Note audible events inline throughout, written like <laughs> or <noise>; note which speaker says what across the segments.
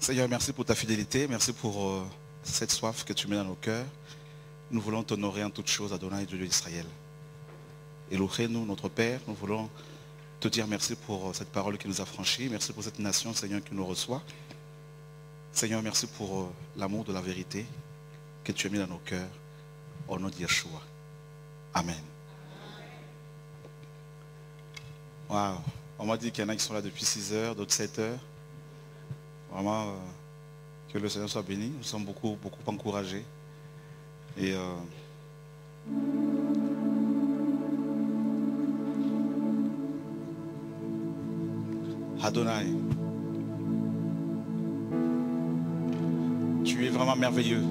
Speaker 1: Seigneur, merci pour ta fidélité, merci pour euh, cette soif que tu mets dans nos cœurs. Nous voulons t'honorer en toutes choses, Adonai, Dieu d'Israël. Élohé-nous, notre Père, nous voulons te dire merci pour euh, cette parole qui nous a franchis. Merci pour cette nation, Seigneur, qui nous reçoit. Seigneur, merci pour euh, l'amour de la vérité que tu as mis dans nos cœurs. Au nom de Yeshua. Amen. On m'a dit qu'il y en a qui sont là depuis 6 heures, d'autres 7 heures. Vraiment, euh, que le Seigneur soit béni. Nous sommes beaucoup, beaucoup encouragés. Et euh, Adonai, tu es vraiment merveilleux.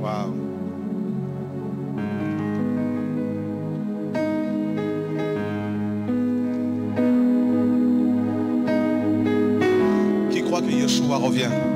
Speaker 1: Waouh. Yeshua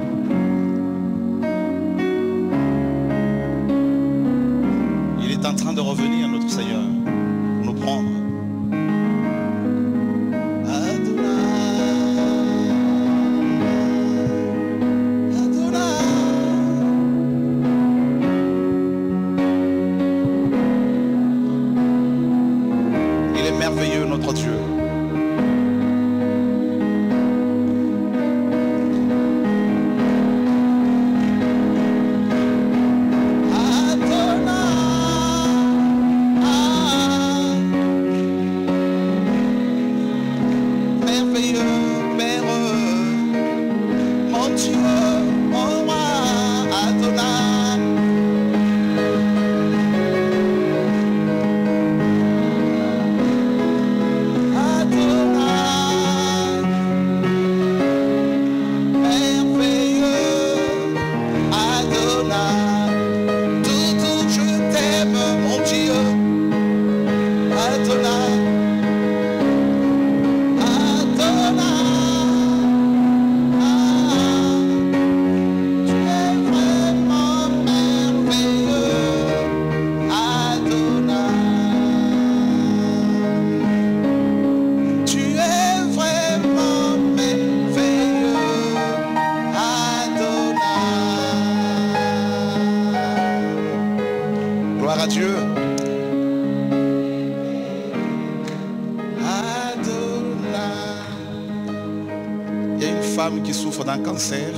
Speaker 1: cancer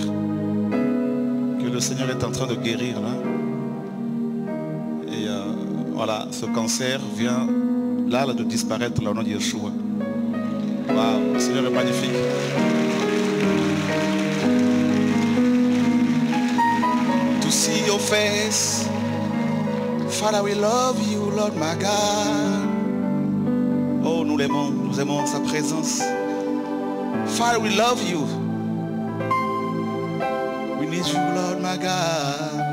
Speaker 1: que le Seigneur est en train de guérir là. Et euh, voilà, ce cancer vient là, de disparaître là, au nom de Yeshua. Waouh, le Seigneur est magnifique. To see your face, Father, we love you, Lord my God. Oh, nous l'aimons, nous aimons sa présence. Father, we love you. Need you, Lord my God.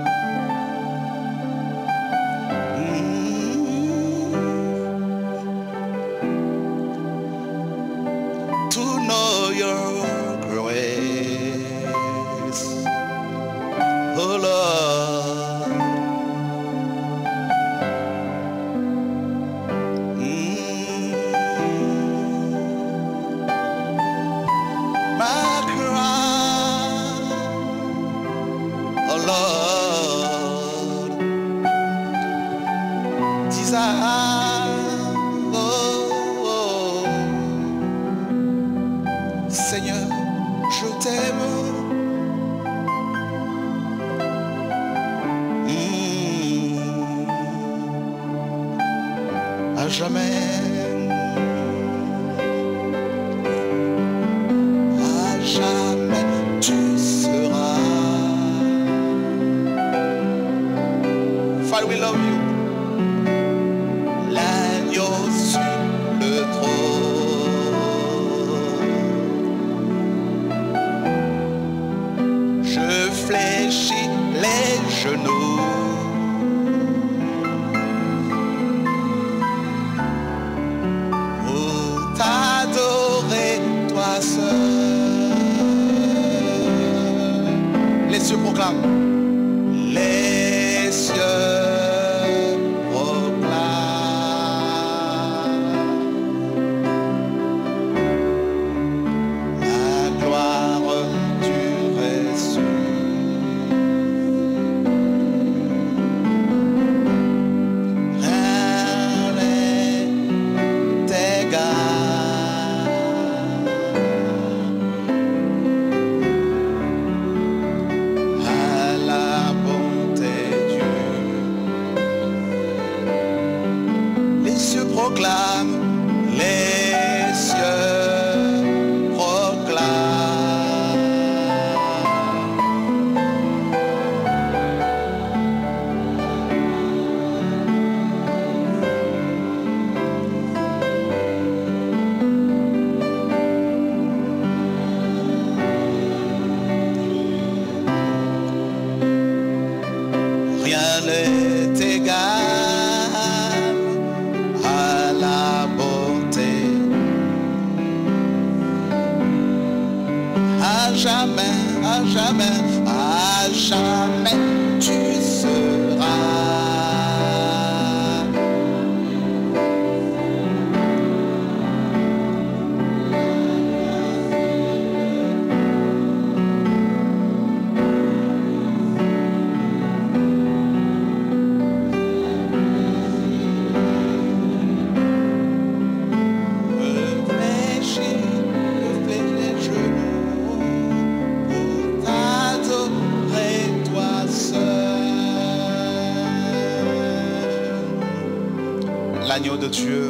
Speaker 1: Dieu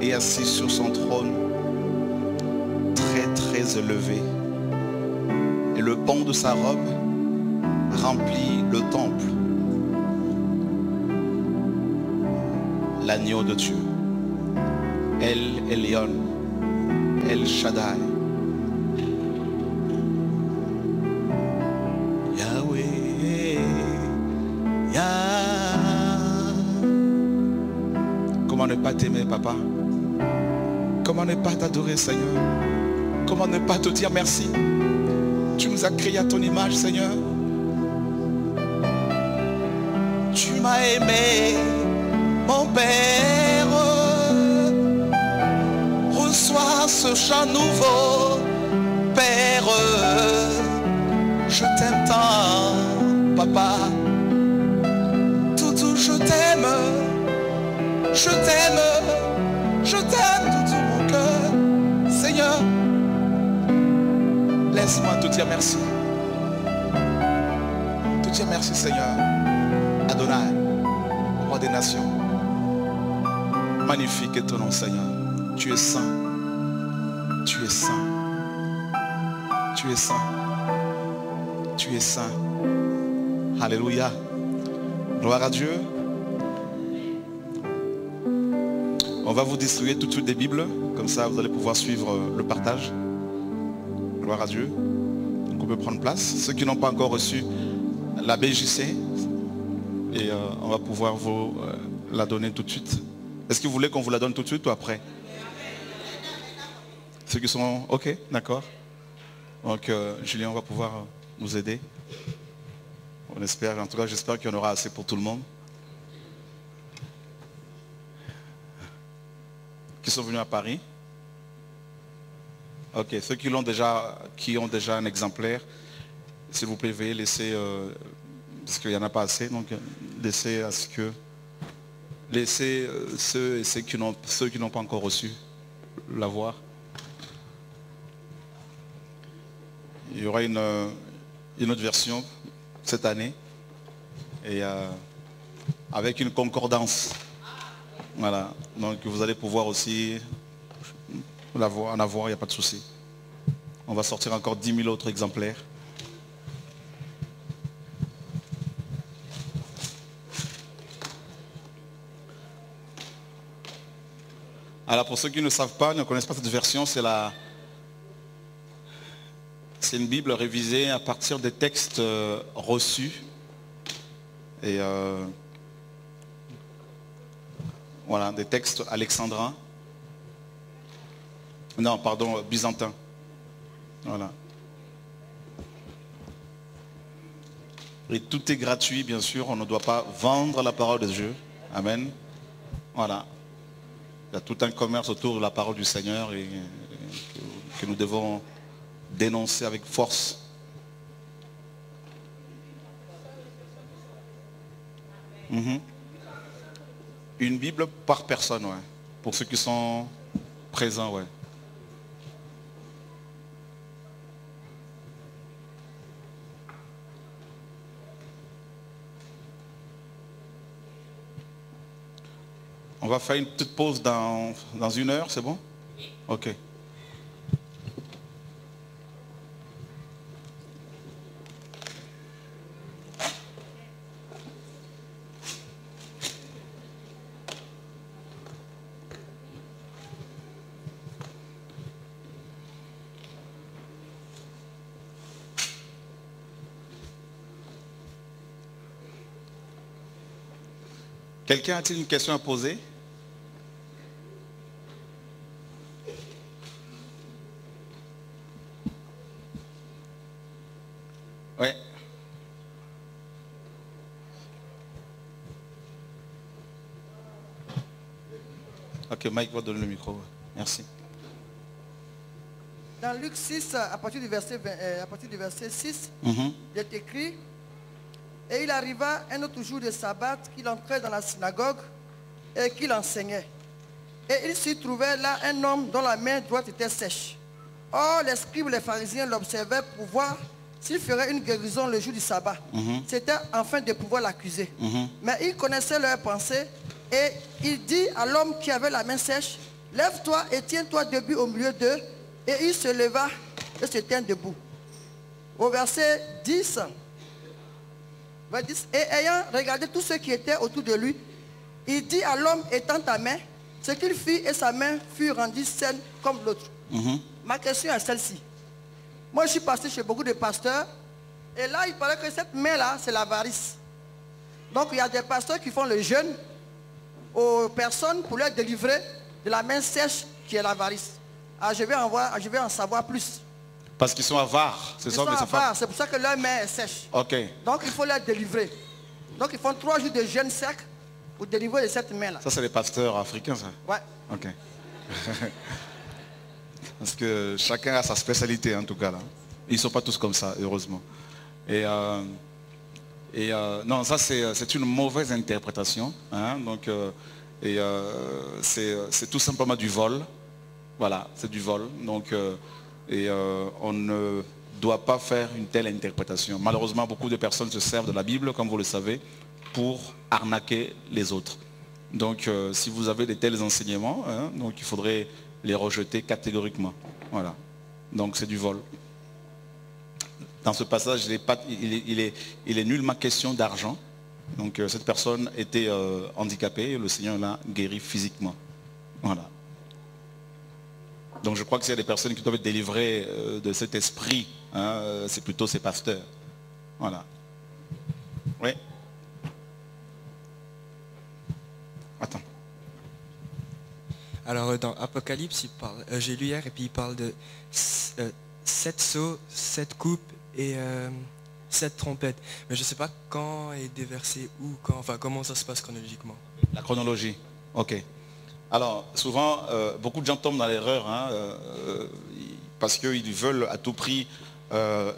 Speaker 1: est assis sur son trône, très très élevé. Et le pont de sa robe remplit le temple. L'agneau de Dieu. El Elyon, El Shaddai. Ne pas t'aimer, papa Comment ne pas t'adorer, Seigneur? Comment ne pas te dire merci? Tu nous as créés à ton image, Seigneur. Tu m'as aimé, mon Père reçois ce chant nouveau, Père. Je t'aime Papa. Je t'aime. Je t'aime de tout mon cœur. Seigneur, laisse-moi te dire merci. Te dire merci, Seigneur. Adonai, roi des nations. Magnifique est ton nom, Seigneur. Tu es saint. Tu es saint. Tu es saint. Tu es saint. Alléluia. Gloire à Dieu. On va vous distribuer tout de suite des Bibles. Comme ça, vous allez pouvoir suivre le partage. Gloire à Dieu. Donc on peut prendre place. Ceux qui n'ont pas encore reçu la BJC, et euh, on va pouvoir vous euh, la donner tout de suite. Est-ce que vous voulez qu'on vous la donne tout de suite ou après? Ceux qui sont OK, d'accord. Donc euh, Julien va pouvoir nous aider. On espère, en tout cas j'espère qu'il y en aura assez pour tout le monde. Qui sont venus à Paris Ok, ceux qui l'ont déjà, qui ont déjà un exemplaire, s'il vous plaît, veuillez laisser, euh, parce qu'il n'y en a pas assez, donc laissez à ce que, laissez euh, ceux qui n'ont, pas encore reçu l'avoir. Il y aura une, euh, une autre version cette année et euh, avec une concordance. Voilà. Donc vous allez pouvoir aussi en avoir, il n'y a pas de souci. On va sortir encore 10 000 autres exemplaires. Alors pour ceux qui ne savent pas, ne connaissent pas cette version, c'est la, c'est une Bible révisée à partir des textes euh, reçus. Euh, voilà, des textes alexandrins. Non, pardon, byzantins. Voilà. Et tout est gratuit, bien sûr. On ne doit pas vendre la parole de Dieu. Amen. Voilà. Il y a tout un commerce autour de la parole du Seigneur que nous devons dénoncer avec force. Mhm. Une Bible par personne, ouais. Pour ceux qui sont présents, ouais. On va faire une petite pause dans, dans une heure, c'est bon? Ok. Quelqu'un a-t-il une question à poser? Ouais. Ok, Mike va donner le micro. Merci.
Speaker 2: Dans Luc 6, à partir du verset, 20, euh, à partir du verset 6,
Speaker 1: Mhm.
Speaker 2: il est écrit, et il arriva un autre jour de sabbat qu'il entrait dans la synagogue et qu'il enseignait. Et il s'y trouvait là un homme dont la main droite était sèche. Or, les scribes et les pharisiens l'observaient pour voir s'il ferait une guérison le jour du sabbat. C'était afin de pouvoir l'accuser. Mais il connaissait leurs pensées et il dit à l'homme qui avait la main sèche, lève-toi et tiens-toi debout au milieu d'eux. Et il se leva et se tint debout. Au verset 10, verset 10, et ayant regardé tous ceux qui étaient autour de lui, il dit à l'homme étends ta main, ce qu'il fit et sa main fut rendue saine comme l'autre. Ma question est celle-ci. Moi, je suis passé chez beaucoup de pasteurs, et là, il paraît que cette main-là, c'est l'avarice. Donc, il y a des pasteurs qui font le jeûne aux personnes pour leur délivrer de la main sèche qui est l'avarice. Ah, je vais en voir, je vais en savoir plus.
Speaker 1: Parce qu'ils sont avares. C'est
Speaker 2: Ils sont avares, C'est pour ça que leur main est sèche.
Speaker 1: Ok.
Speaker 2: Donc il faut leur délivrer. Donc ils font trois jours de jeûne sec pour délivrer de cette main-là.
Speaker 1: Ça, c'est les pasteurs africains, ça.
Speaker 2: Ouais.
Speaker 1: Ok. <laughs> Parce que chacun a sa spécialité, en tout cas. Là. Ils ne sont pas tous comme ça, heureusement. Et, euh, et euh, non, ça, c'est c'est une mauvaise interprétation. hein. Donc, euh, et euh, c'est c'est tout simplement du vol. Voilà, c'est du vol. Donc, euh, et euh, on ne doit pas faire une telle interprétation. Malheureusement, beaucoup de personnes se servent de la Bible, comme vous le savez, pour arnaquer les autres. Donc, euh, si vous avez de tels enseignements, hein, donc il faudrait les rejeter catégoriquement. Voilà. Donc, c'est du vol. Dans ce passage, il est, pas- il est- il est- nullement question d'argent. Donc, euh, cette personne était handicapée et le Seigneur l'a guéri physiquement. Voilà. Donc, je crois que s'il y a des personnes qui doivent être délivrées euh, de cet esprit, hein, euh, c'est plutôt ces pasteurs. Voilà. Oui. Attends.
Speaker 3: Alors euh, dans Apocalypse, il parle, euh, j'ai lu hier et puis il parle de euh, sept seaux, sept coupes et euh, sept trompettes. Mais je ne sais pas quand est déversé où, quand, enfin comment ça se passe chronologiquement.
Speaker 1: La chronologie. Ok. Alors, souvent, euh, beaucoup de gens tombent dans l'erreur hein, euh, euh, parce qu'ils veulent à tout prix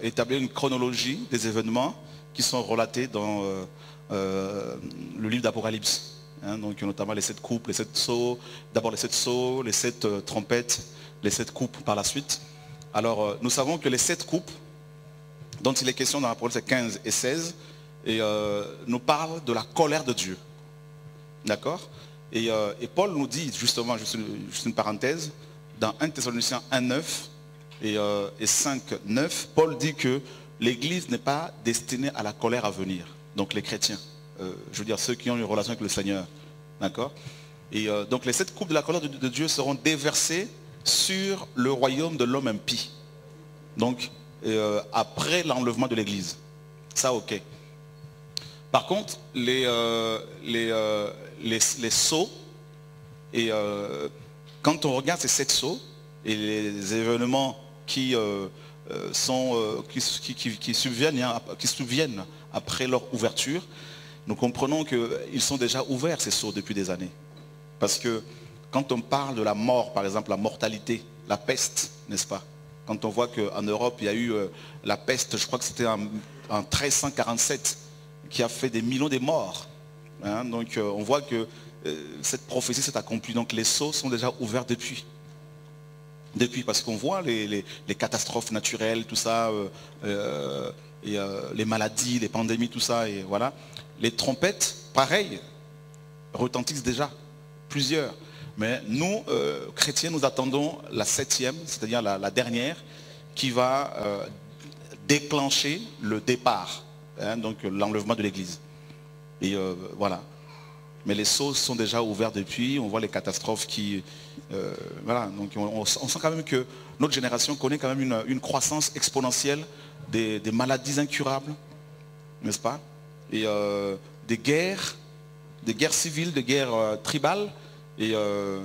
Speaker 1: établir une chronologie des événements qui sont relatés dans le livre d'Apocalypse. hein, donc, notamment les sept coupes, les sept sceaux, d'abord les sept sceaux, les sept trompettes, les sept coupes par la suite. Alors, nous savons que les sept coupes dont il est question dans l'Apocalypse 15 et 16 et, euh, nous parlent de la colère de Dieu. D'accord? Et, euh, et Paul nous dit justement, juste une, parenthèse, dans 1 Thessaloniciens 1, 9 et, euh, et 5, 9, Paul dit que l'Église n'est pas destinée à la colère à venir. Donc les chrétiens, euh, je veux dire ceux qui ont une relation avec le Seigneur. D'accord? Et euh, donc les sept coupes de la colère de, de Dieu seront déversées sur le royaume de l'homme impie. Donc euh, après l'enlèvement de l'Église. Ça, ok. Par contre, les, euh, euh, les, les sceaux, et euh, quand on regarde ces sept sceaux et les événements qui, sont, qui, qui- subviennent, hein, qui subviennent après leur ouverture, nous comprenons qu'ils sont déjà ouverts, ces sceaux, depuis des années. Parce que quand on parle de la mort, par exemple, la mortalité, la peste, n'est-ce pas? Quand on voit qu'en Europe, il y a eu la peste, je crois que c'était en 1347, qui a fait des millions de morts. Hein, donc euh, on voit que euh, cette prophétie s'est accomplie. Donc les sceaux sont déjà ouverts depuis. Depuis, parce qu'on voit les, catastrophes naturelles, tout ça, euh, les maladies, les pandémies, tout ça, et voilà. Les trompettes, pareil, retentissent déjà, plusieurs. Mais nous, chrétiens, nous attendons la septième, c'est-à-dire la, dernière, qui va déclencher le départ, hein, donc l'enlèvement de l'Église. Et euh, voilà. Mais les sceaux sont déjà ouverts depuis, on voit les catastrophes qui... euh, voilà, donc on, sent quand même que notre génération connaît quand même une, croissance exponentielle des, maladies incurables, n'est-ce pas? Et euh, des guerres, des guerres civiles, des guerres euh, tribales. Et euh,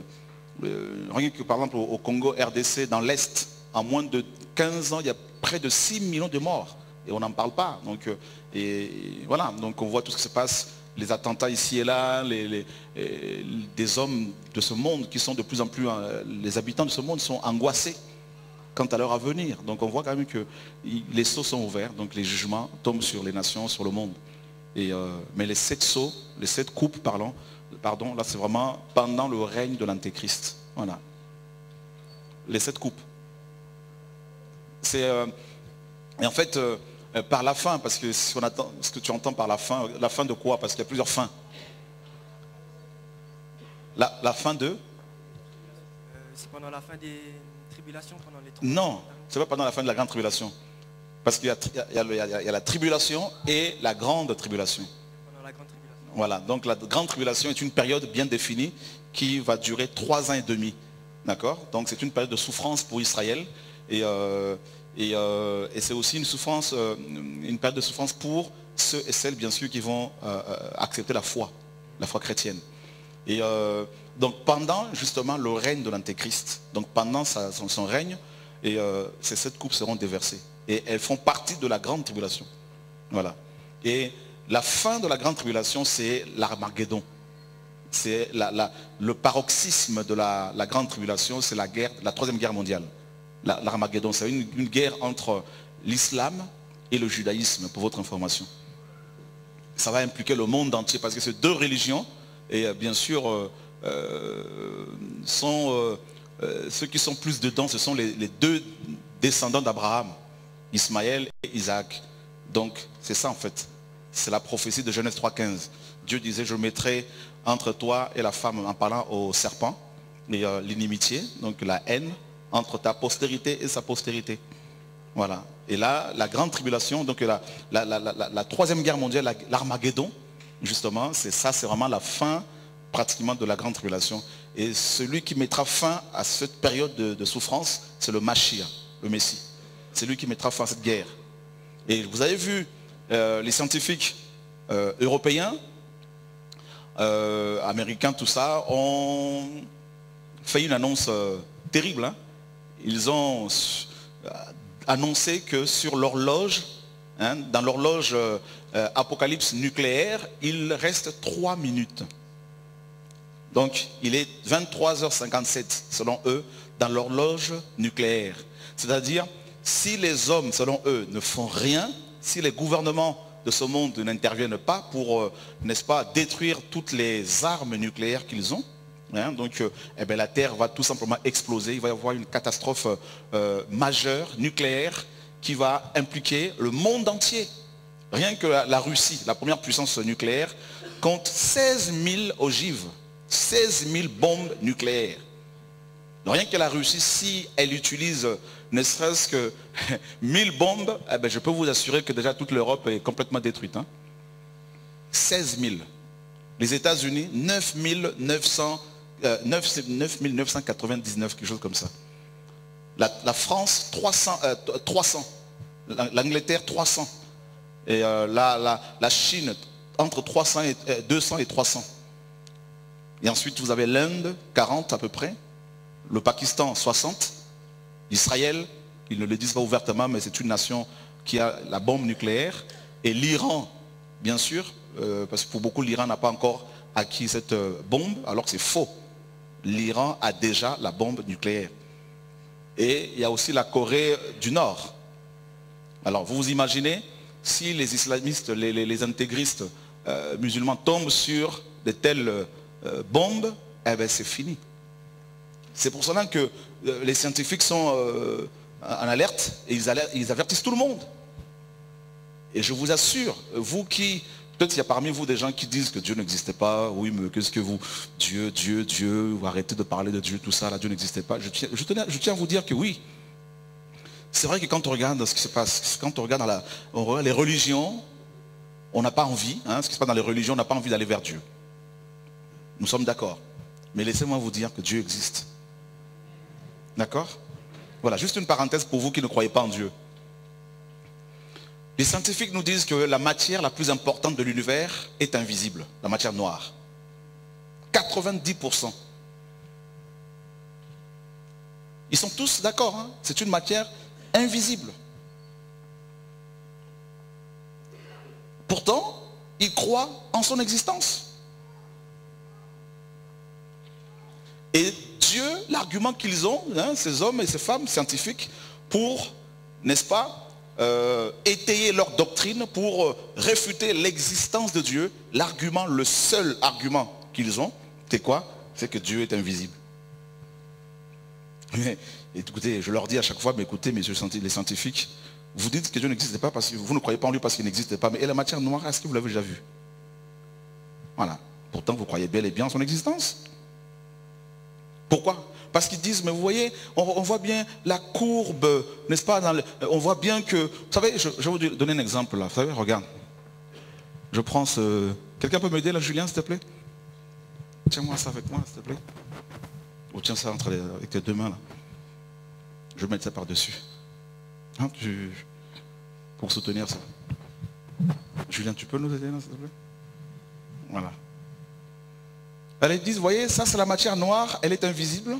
Speaker 1: euh, rien que par exemple au, au Congo RDC, dans l'Est, en moins de 15 ans, il y a près de 6 millions de morts. Et on n'en parle pas. Donc, euh, voilà, donc on voit tout ce qui se passe, les attentats ici et là, les, des hommes de ce monde qui sont de plus en plus, euh, les habitants de ce monde sont angoissés quant à leur avenir. Donc on voit quand même que les sceaux sont ouverts, donc les jugements tombent sur les nations, sur le monde. Et, mais les sept sceaux, les sept coupes, pardon, pardon là c'est vraiment pendant le règne de l'Antéchrist. Voilà. Les sept coupes. C'est et en fait, euh, euh, par la fin, parce que ce, attend, ce que tu entends par la fin, la fin de quoi? Parce qu'il y a plusieurs fins. La, fin de?
Speaker 3: Euh, C'est pendant la fin des tribulations pendant les
Speaker 1: Non, c'est pas pendant la fin de la grande tribulation. Parce qu'il y, a la tribulation et la grande tribulation. La grande tribulation. Voilà, donc la grande tribulation est une période bien définie qui va durer trois ans et demi. D'accord? Donc c'est une période de souffrance pour Israël. Et, euh, et, c'est aussi une souffrance, euh, une période de souffrance pour ceux et celles, bien sûr, qui vont euh, accepter la foi, la foi chrétienne. Et donc pendant justement le règne de l'Antéchrist, donc pendant son, règne, et ces sept coupes seront déversées. Et elles font partie de la grande tribulation. Voilà. Et la fin de la grande tribulation, c'est l'Armageddon. C'est le paroxysme de la, la grande tribulation, c'est la guerre, la troisième guerre mondiale l'Armageddon. C'est une, guerre entre l'islam et le judaïsme, pour votre information. Ça va impliquer le monde entier, parce que ces deux religions, et euh, bien sûr, euh, euh, ceux qui sont plus dedans, ce sont les, deux descendants d'Abraham, Ismaël et Isaac. Donc, c'est ça en fait. C'est la prophétie de Genèse 3.15. Dieu disait, je mettrai entre toi et la femme, en parlant au serpent, l'inimitié, donc la haine, entre ta postérité et sa postérité. Voilà. Et là, la grande tribulation, donc la, la, troisième guerre mondiale, l'Armageddon, justement, c'est ça, c'est vraiment la fin pratiquement de la grande tribulation. Et celui qui mettra fin à cette période de, souffrance, c'est le Machia, le Messie. C'est lui qui mettra fin à cette guerre. Et vous avez vu, euh, les scientifiques euh, européens, euh, américains, tout ça, ont fait une annonce terrible. Hein ils ont euh, annoncé que sur l'horloge, hein, dans l'horloge euh, apocalypse nucléaire, il reste 3 minutes. Donc il est 23h57 selon eux dans l'horloge nucléaire. C'est-à-dire, si les hommes, selon eux, ne font rien, si les gouvernements de ce monde n'interviennent pas pour, euh, n'est-ce pas, détruire toutes les armes nucléaires qu'ils ont, Hein, donc euh, eh ben, la Terre va tout simplement exploser. Il va y avoir une catastrophe euh, majeure, nucléaire, qui va impliquer le monde entier. Rien que la, Russie, la première puissance nucléaire, compte 16 000 ogives, 16 000 bombes nucléaires. rien que la Russie, si elle utilise ne serait-ce que <laughs> 1000 bombes, eh ben, je peux vous assurer que déjà toute l'Europe est complètement détruite. 16 hein. 000. Les États-Unis, 9 900 9, 999, quelque chose comme ça. La, France, 300. 300. Euh, L'Angleterre, 300. Et euh, la, la, Chine, entre 300 et, 200 euh, et 300. Et ensuite, vous avez l'Inde, 40 à peu près. Le Pakistan, 60. Israël, ils ne le disent pas ouvertement, mais c'est une nation qui a la bombe nucléaire. Et l'Iran, bien sûr, parce que pour beaucoup, l'Iran n'a pas encore acquis cette bombe, alors que c'est faux l'Iran a déjà la bombe nucléaire. Et il y a aussi la Corée du Nord. Alors vous vous imaginez, si les islamistes, les, intégristes euh, musulmans tombent sur de telles euh, bombes, eh bien c'est fini. C'est pour cela que euh, les scientifiques sont en alerte et ils avertissent tout le monde. Et je vous assure, vous qui Peut-être qu'il y a parmi vous des gens qui disent que Dieu n'existait pas. Oui, mais qu'est-ce que vous Dieu, Dieu, Dieu, arrêtez de parler de Dieu, tout ça, là, Dieu n'existait pas. Je tiens, à vous dire que oui. C'est vrai que quand on regarde ce qui se passe, quand on regarde, les religions, on n'a pas envie, hein, ce qui se passe dans les religions, on n'a pas envie d'aller vers Dieu. Nous sommes d'accord. Mais laissez-moi vous dire que Dieu existe. D'accord? Voilà, juste une parenthèse pour vous qui ne croyez pas en Dieu. Les scientifiques nous disent que la matière la plus importante de l'univers est invisible, la matière noire. 90%. Ils sont tous d'accord, hein. c'est une matière invisible. Pourtant, ils croient en son existence. Et Dieu, l'argument qu'ils ont, hein, ces hommes et ces femmes scientifiques, pour, n'est-ce pas, euh, étayer leur doctrine, pour euh, réfuter l'existence de Dieu, l'argument, le seul argument qu'ils ont, c'est quoi? C'est que Dieu est invisible. <laughs> Écoutez, je leur dis à chaque fois, mais écoutez, messieurs les scientifiques, vous dites que Dieu n'existe pas parce que vous ne croyez pas en lui parce qu'il n'existe pas. Mais et la matière noire, est-ce que vous l'avez déjà vue? Voilà. Pourtant, vous croyez bel et bien en son existence. Pourquoi? Parce qu'ils disent, mais vous voyez, on, voit bien la courbe, n'est-ce pas On voit bien que... Vous savez, je, vais vous donner un exemple là. Vous savez, regarde. Je prends ce... Quelqu'un peut m'aider là, Julien, s'il te plaît? Tiens-moi ça avec moi, s'il te plaît. Ou tiens ça entre avec tes deux mains là. Je vais mettre ça par-dessus. Hein, pour soutenir ça. Julien, tu peux nous aider là, s'il te plaît? Voilà. Elle dit, vous voyez, ça c'est la matière noire, elle est invisible.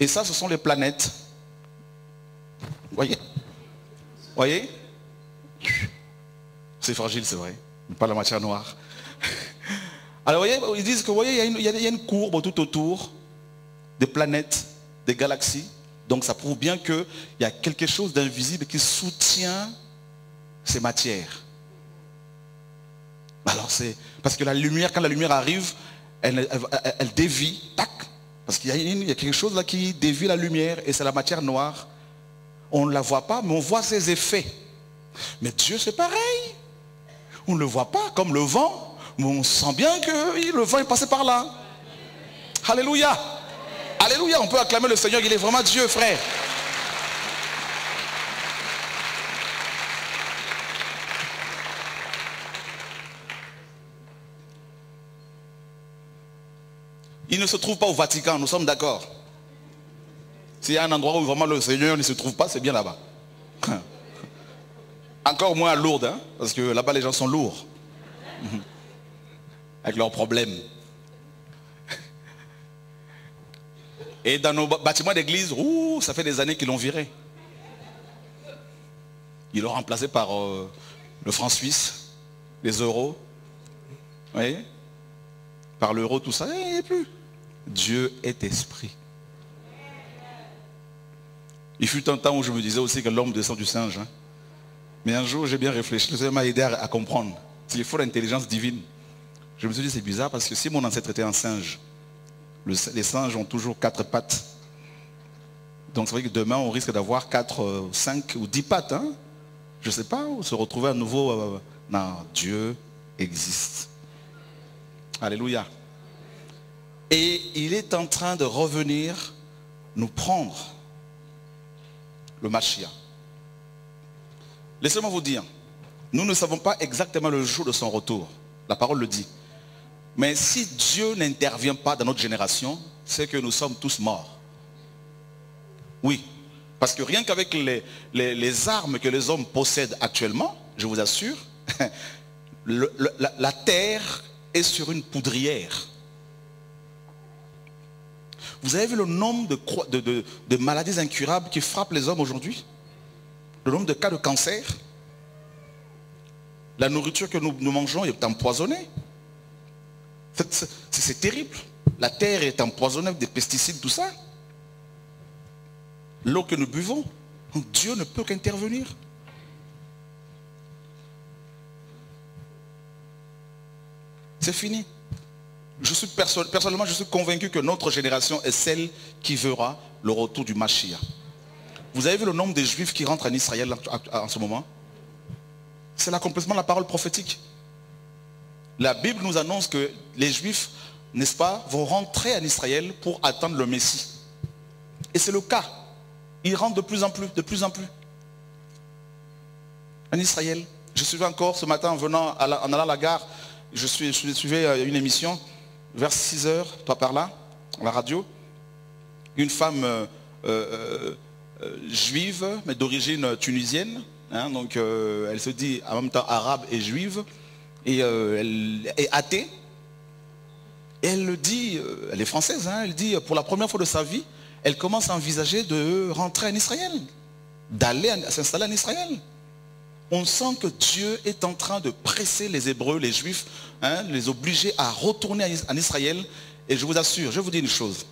Speaker 1: Et ça, ce sont les planètes. Vous voyez? Voyez? C'est fragile, c'est vrai. Pas la matière noire. <laughs> Alors, vous voyez, ils disent que, voyez, il y, a une, courbe tout autour des planètes, des galaxies. Donc, ça prouve bien qu'il y a quelque chose d'invisible qui soutient ces matières. Alors, c'est parce que la lumière, quand la lumière arrive, elle, dévie, tac, parce qu'il y, a quelque chose là qui dévie la lumière et c'est la matière noire. On ne la voit pas, mais on voit ses effets. Mais Dieu, c'est pareil. On ne le voit pas, comme le vent, mais on sent bien que le vent est passé par là. Alléluia. Alléluia, on peut acclamer le Seigneur, il est vraiment Dieu, frère. Il ne se trouve pas au Vatican, nous sommes d'accord. S'il y a un endroit où vraiment le Seigneur ne se trouve pas, c'est bien là-bas. <laughs> Encore moins à Lourdes, hein, parce que là-bas les gens sont lourds. <laughs> Avec leurs problèmes. Et dans nos bâtiments d'église, ça fait des années qu'ils l'ont viré. Ils l'ont remplacé par euh, le franc suisse, les euros. Vous voyez? Par l'euro, tout ça, il plus. Dieu est esprit. Il fut un temps où je me disais aussi que l'homme descend du singe. Hein. Mais un jour, j'ai bien réfléchi. Le Seigneur m'a aidé à, comprendre. Il faut l'intelligence divine. Je me suis dit, c'est bizarre parce que si mon ancêtre était un singe, les singes ont toujours quatre pattes. Donc c'est vrai que demain, on risque d'avoir quatre, euh, cinq ou dix pattes. Hein. Je ne sais pas, se retrouver à nouveau. Euh, non, Dieu existe. Alléluia. Et il est en train de revenir nous prendre le Machia. Laissez-moi vous dire, nous ne savons pas exactement le jour de son retour. La parole le dit. Mais si Dieu n'intervient pas dans notre génération, c'est que nous sommes tous morts. Oui. Parce que rien qu'avec les, armes que les hommes possèdent actuellement, je vous assure, <laughs> la terre est sur une poudrière. Vous avez vu le nombre de, maladies incurables qui frappent les hommes aujourd'hui? Le nombre de cas de cancer? La nourriture que nous, mangeons est empoisonnée. C'est terrible. La terre est empoisonnée avec des pesticides, tout ça. L'eau que nous buvons, Dieu ne peut qu'intervenir. C'est fini. Je suis personnellement, je suis convaincu que notre génération est celle qui verra le retour du Mashiach. Vous avez vu le nombre de juifs qui rentrent en Israël en ce moment? C'est l'accomplissement de la parole prophétique. La Bible nous annonce que les juifs, n'est-ce pas, vont rentrer en Israël pour attendre le Messie. Et c'est le cas. Ils rentrent de plus en plus, de plus en plus. En Israël. Je suivais encore ce matin en venant, en allant à la gare, je, suis, je suivais euh, une émission vers 6 heures, toi par là, la radio, une femme euh, euh, euh, juive, mais d'origine tunisienne, hein, donc elle se dit en même temps arabe et juive, et elle est athée. Elle le dit, elle est française, hein, elle dit pour la première fois de sa vie, elle commence à envisager de rentrer en Israël, d'aller s'installer en Israël. On sent que Dieu est en train de presser les Hébreux, les Juifs, hein, les obliger à retourner en Israël. Et je vous assure, je vous dire une chose.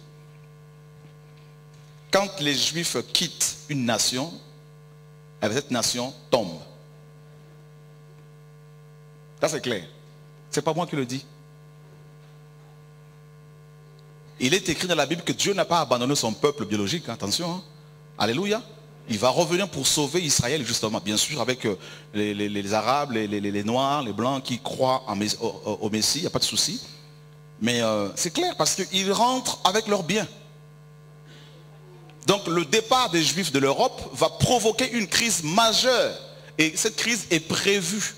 Speaker 1: Quand les Juifs quittent une nation, eh cette nation tombe. Ça c'est clair. C'est pas moi qui le dis. Il est écrit dans la Bible que Dieu n'a pas abandonné son peuple biologique. Attention. Hein. Alléluia. Il va revenir pour sauver Israël, justement, bien sûr, avec euh, les, Arabes, les, Noirs, les Blancs qui croient au, Messie, il n'y a pas de souci. Mais euh, c'est clair, parce qu'ils rentrent avec leurs biens. Donc le départ des Juifs de l'Europe va provoquer une crise majeure. Et cette crise est prévue.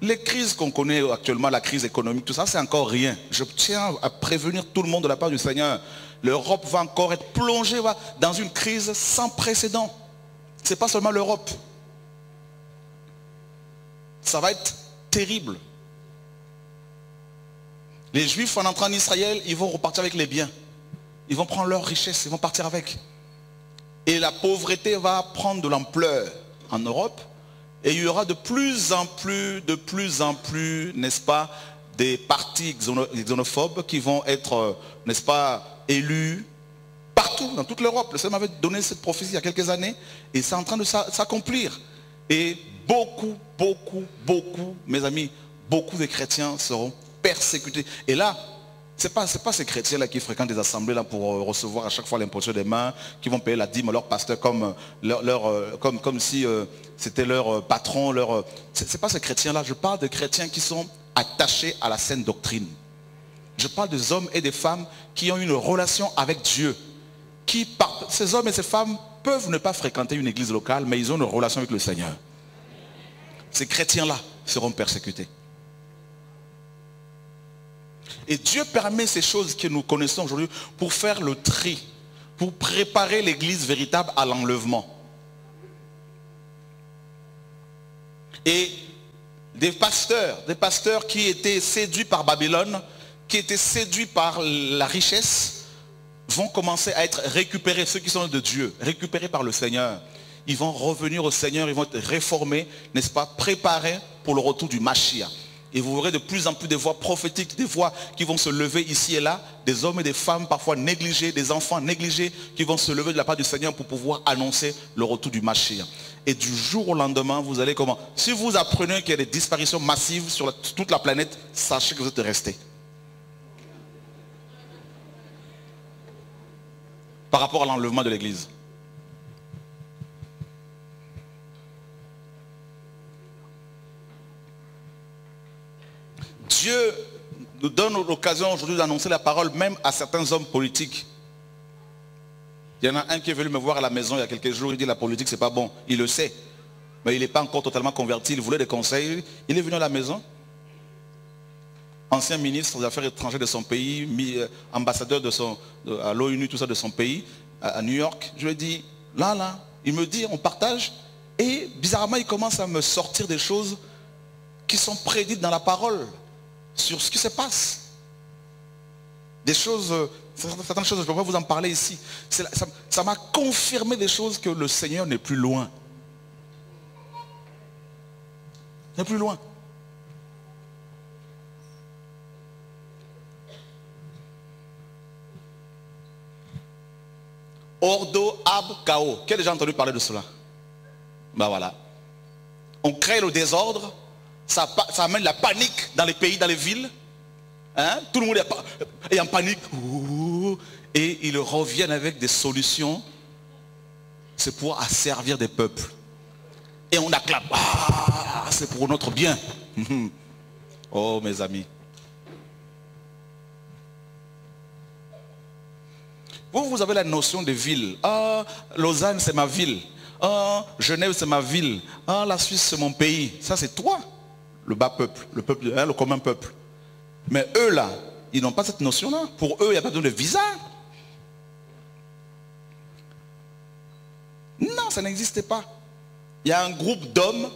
Speaker 1: Les crises qu'on connaît actuellement, la crise économique, tout ça, c'est encore rien. Je tiens à prévenir tout le monde de la part du Seigneur. L'Europe va encore être plongée dans une crise sans précédent. Ce n'est pas seulement l'Europe. Ça va être terrible. Les Juifs, en entrant en Israël, ils vont repartir avec les biens. Ils vont prendre leurs richesses, ils vont partir avec. Et la pauvreté va prendre de l'ampleur en Europe. Et il y aura de plus en plus, de plus en plus, n'est-ce pas, des partis xénophobes qui vont être, euh, n'est-ce pas, élus partout, dans toute l'Europe. Le Seigneur m'avait donné cette prophétie il y a quelques années et c'est en train de s'accomplir. Et beaucoup, beaucoup, beaucoup, mes amis, beaucoup de chrétiens seront persécutés. Et là, ce n'est pas, pas ces chrétiens-là qui fréquentent des assemblées là pour euh, recevoir à chaque fois l'imposition des mains, qui vont payer la dîme à leur pasteur comme, euh, euh, si c'était leur patron. Leur, ce n'est pas ces chrétiens-là. Je parle de chrétiens qui sont attachés à la saine doctrine. Je parle des hommes et des femmes qui ont une relation avec Dieu. Ces hommes et ces femmes peuvent ne pas fréquenter une église locale, mais ils ont une relation avec le Seigneur. Ces chrétiens-là seront persécutés. Et Dieu permet ces choses que nous connaissons aujourd'hui pour faire le tri, pour préparer l'église véritable à l'enlèvement. Et des pasteurs, des pasteurs qui étaient séduits par Babylone, qui étaient séduits par la richesse, vont commencer à être récupérés, ceux qui sont de Dieu, récupérés par le Seigneur. Ils vont revenir au Seigneur, ils vont être réformés, n'est-ce pas, préparés pour le retour du Mashiach. Et vous verrez de plus en plus des voix prophétiques, des voix qui vont se lever ici et là, des hommes et des femmes parfois négligés, des enfants négligés, qui vont se lever de la part du Seigneur pour pouvoir annoncer le retour du Mashiach. Et du jour au lendemain, vous allez comment? Si vous apprenez qu'il y a des disparitions massives sur toute la planète, sachez que vous êtes restés. Par rapport à l'enlèvement de l'Église. Dieu nous donne l'occasion aujourd'hui d'annoncer la parole même à certains hommes politiques. Il y en a un qui est venu me voir à la maison il y a quelques jours, il dit la politique c'est pas bon. Il le sait. Mais il n'est pas encore totalement converti, il voulait des conseils. Il est venu à la maison. Ancien ministre des Affaires étrangères de son pays, euh, ambassadeur de son, à l'ONU, tout ça de son pays, à New York. Je lui ai dit, là, là, il me dit, on partage. Et bizarrement, il commence à me sortir des choses qui sont prédites dans la parole sur ce qui se passe. Des choses, euh, certaines choses, je ne peux pas vous en parler ici. Ça m'a confirmé des choses que le Seigneur n'est plus loin. N'est plus loin. Ordo ab chaos. Qui a déjà entendu parler de cela? Ben voilà. On crée le désordre ça, amène la panique dans les pays, dans les villes. Hein? Tout le monde est en panique. Et ils reviennent avec des solutions. C'est pour asservir des peuples. Et on acclame. Ah, c'est pour notre bien. <laughs> oh mes amis. Vous, vous avez la notion de ville. Ah, Lausanne, c'est ma ville. Ah, Genève, c'est ma ville. Ah, la Suisse, c'est mon pays. Ça, c'est toi le bas peuple, le peuple, hein, le commun peuple. Mais eux là, ils n'ont pas cette notion-là. Pour eux, il n'y a pas besoin de visa. Non, ça n'existait pas. Il y a un groupe d'hommes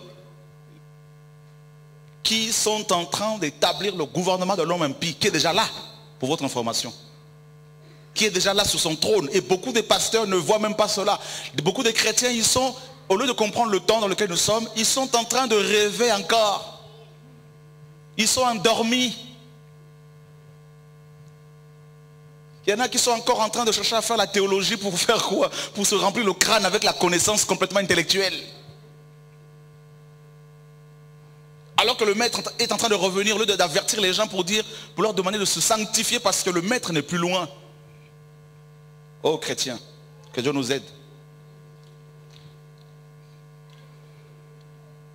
Speaker 1: qui sont en train d'établir le gouvernement de l'homme impie, qui est déjà là, pour votre information. Qui est déjà là sur son trône. Et beaucoup de pasteurs ne voient même pas cela. Beaucoup de chrétiens, ils sont au lieu de comprendre le temps dans lequel nous sommes, ils sont en train de rêver encore. Ils sont endormis. Il y en a qui sont encore en train de chercher à faire la théologie pour faire quoi? Pour se remplir le crâne avec la connaissance complètement intellectuelle. Alors que le maître est en train de revenir, au lieu d'avertir les gens pour dire, pour leur demander de se sanctifier parce que le maître n'est plus loin. Oh chrétiens, que Dieu nous aide.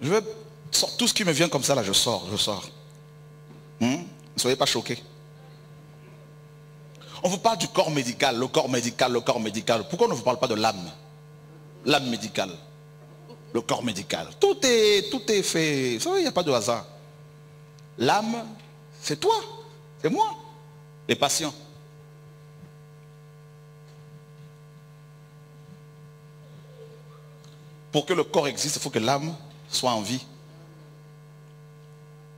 Speaker 1: Je veux sortir tout ce qui me vient comme ça là, je sors, je sors. Hmm? Ne soyez pas choqués. On vous parle du corps médical, le corps médical, le corps médical. Pourquoi on ne vous parle pas de l'âme? L'âme médicale. Le corps médical. Tout est, tout est fait. Il n'y a pas de hasard. L'âme, c'est toi, c'est moi, les patients. Pour que le corps existe, il faut que l'âme soit en vie.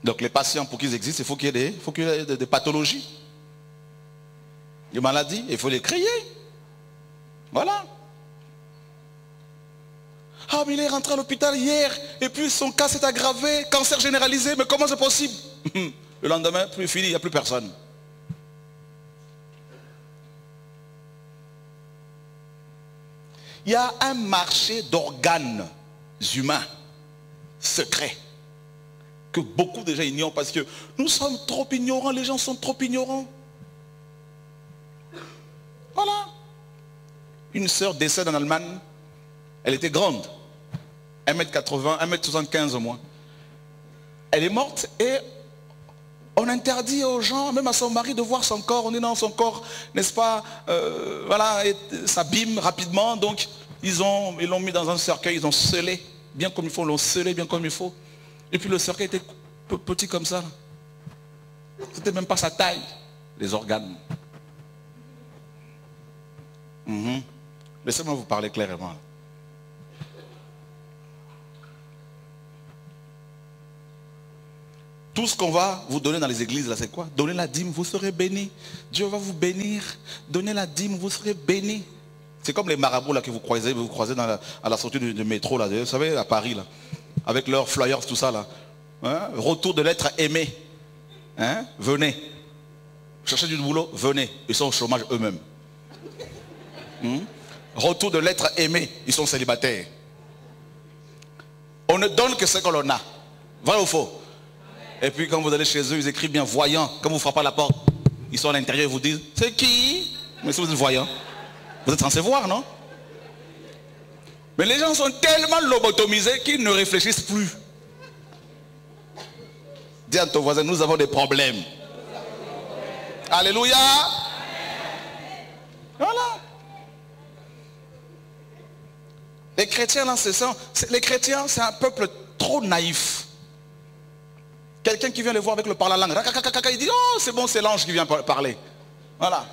Speaker 1: Donc les patients, pour qu'ils existent, il faut qu'il y ait des, pathologies des maladies, il faut les créer. Voilà. Ah, mais il est rentré à l'hôpital hier, et puis son cas s'est aggravé, cancer généralisé, mais comment c'est possible? <laughs> Le lendemain, plus fini, il n'y a plus personne. Il y a un marché d'organes humains secrets que beaucoup de gens ignorent parce que nous sommes trop ignorants, les gens sont trop ignorants. Voilà. Une sœur décède en Allemagne. Elle était grande. 1m80, 1m75 au moins. Elle est morte et on interdit aux gens, même à son mari, de voir son corps. On est dans son corps, n'est-ce pas euh, Voilà, s'abîme rapidement. Donc, ils ont, l'ont mis dans un cercueil, ils ont scellé, bien comme il faut, l'ont scellé bien comme il faut. Et puis le cercueil était petit comme ça. C'était même pas sa taille, les organes. Mhm. Laissez-moi vous parler clairement. Tout ce qu'on va vous donner dans les églises, là, c'est quoi? Donnez la dîme, vous serez bénis. Dieu va vous bénir. Donnez la dîme, vous serez bénis. C'est comme les marabouts là que vous croisez, vous croisez à la sortie du, métro, là, vous savez, à Paris, avec leurs flyers, tout ça. Là. Hein? Retour de l'être aimé. Hein? Venez. Cherchez du boulot, venez. Ils sont au chômage eux-mêmes. Hmm? Retour de l'être aimé, ils sont célibataires. On ne donne que ce que l'on a. Vrai ou faux Et puis quand vous allez chez eux, ils écrivent bien voyant. Quand vous frappez à la porte, ils sont à l'intérieur et vous disent, c'est qui? Mais si vous êtes voyant, vous êtes censé voir, non? Mais les gens sont tellement lobotomisés qu'ils ne réfléchissent plus. Dis à ton voisin, nous avons des problèmes. Alléluia. Voilà. Les chrétiens, là, c'est Les chrétiens, c'est un peuple trop naïf. Quelqu'un qui vient les voir avec le parler langue, il dit, oh, c'est bon, c'est l'ange qui vient parler. Voilà.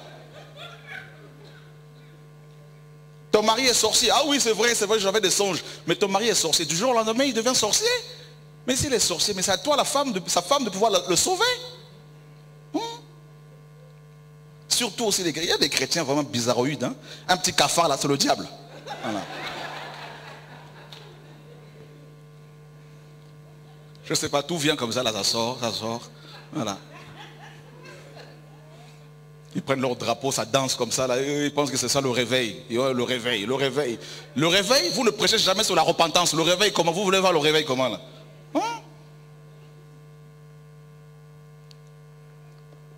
Speaker 1: Ton mari est sorcier. Ah oui, c'est vrai, c'est vrai, j'avais des songes. Mais ton mari est sorcier. Du jour au lendemain, il devient sorcier. Mais s'il est sorcier, mais c'est à toi, la femme, de, sa femme, de pouvoir le, sauver. Surtout aussi, les, il y a des chrétiens vraiment bizarroïdes. Un petit cafard, là, c'est le diable. Je ne sais pas, tout vient comme ça, là, ça sort, ça sort. Voilà. Ils prennent leur drapeau, ça danse comme ça, là, ils pensent que c'est ça le réveil. le réveil, le réveil. Le réveil, vous ne prêchez jamais sur la repentance. Le réveil, comment Vous voulez voir le réveil comment là? Hein?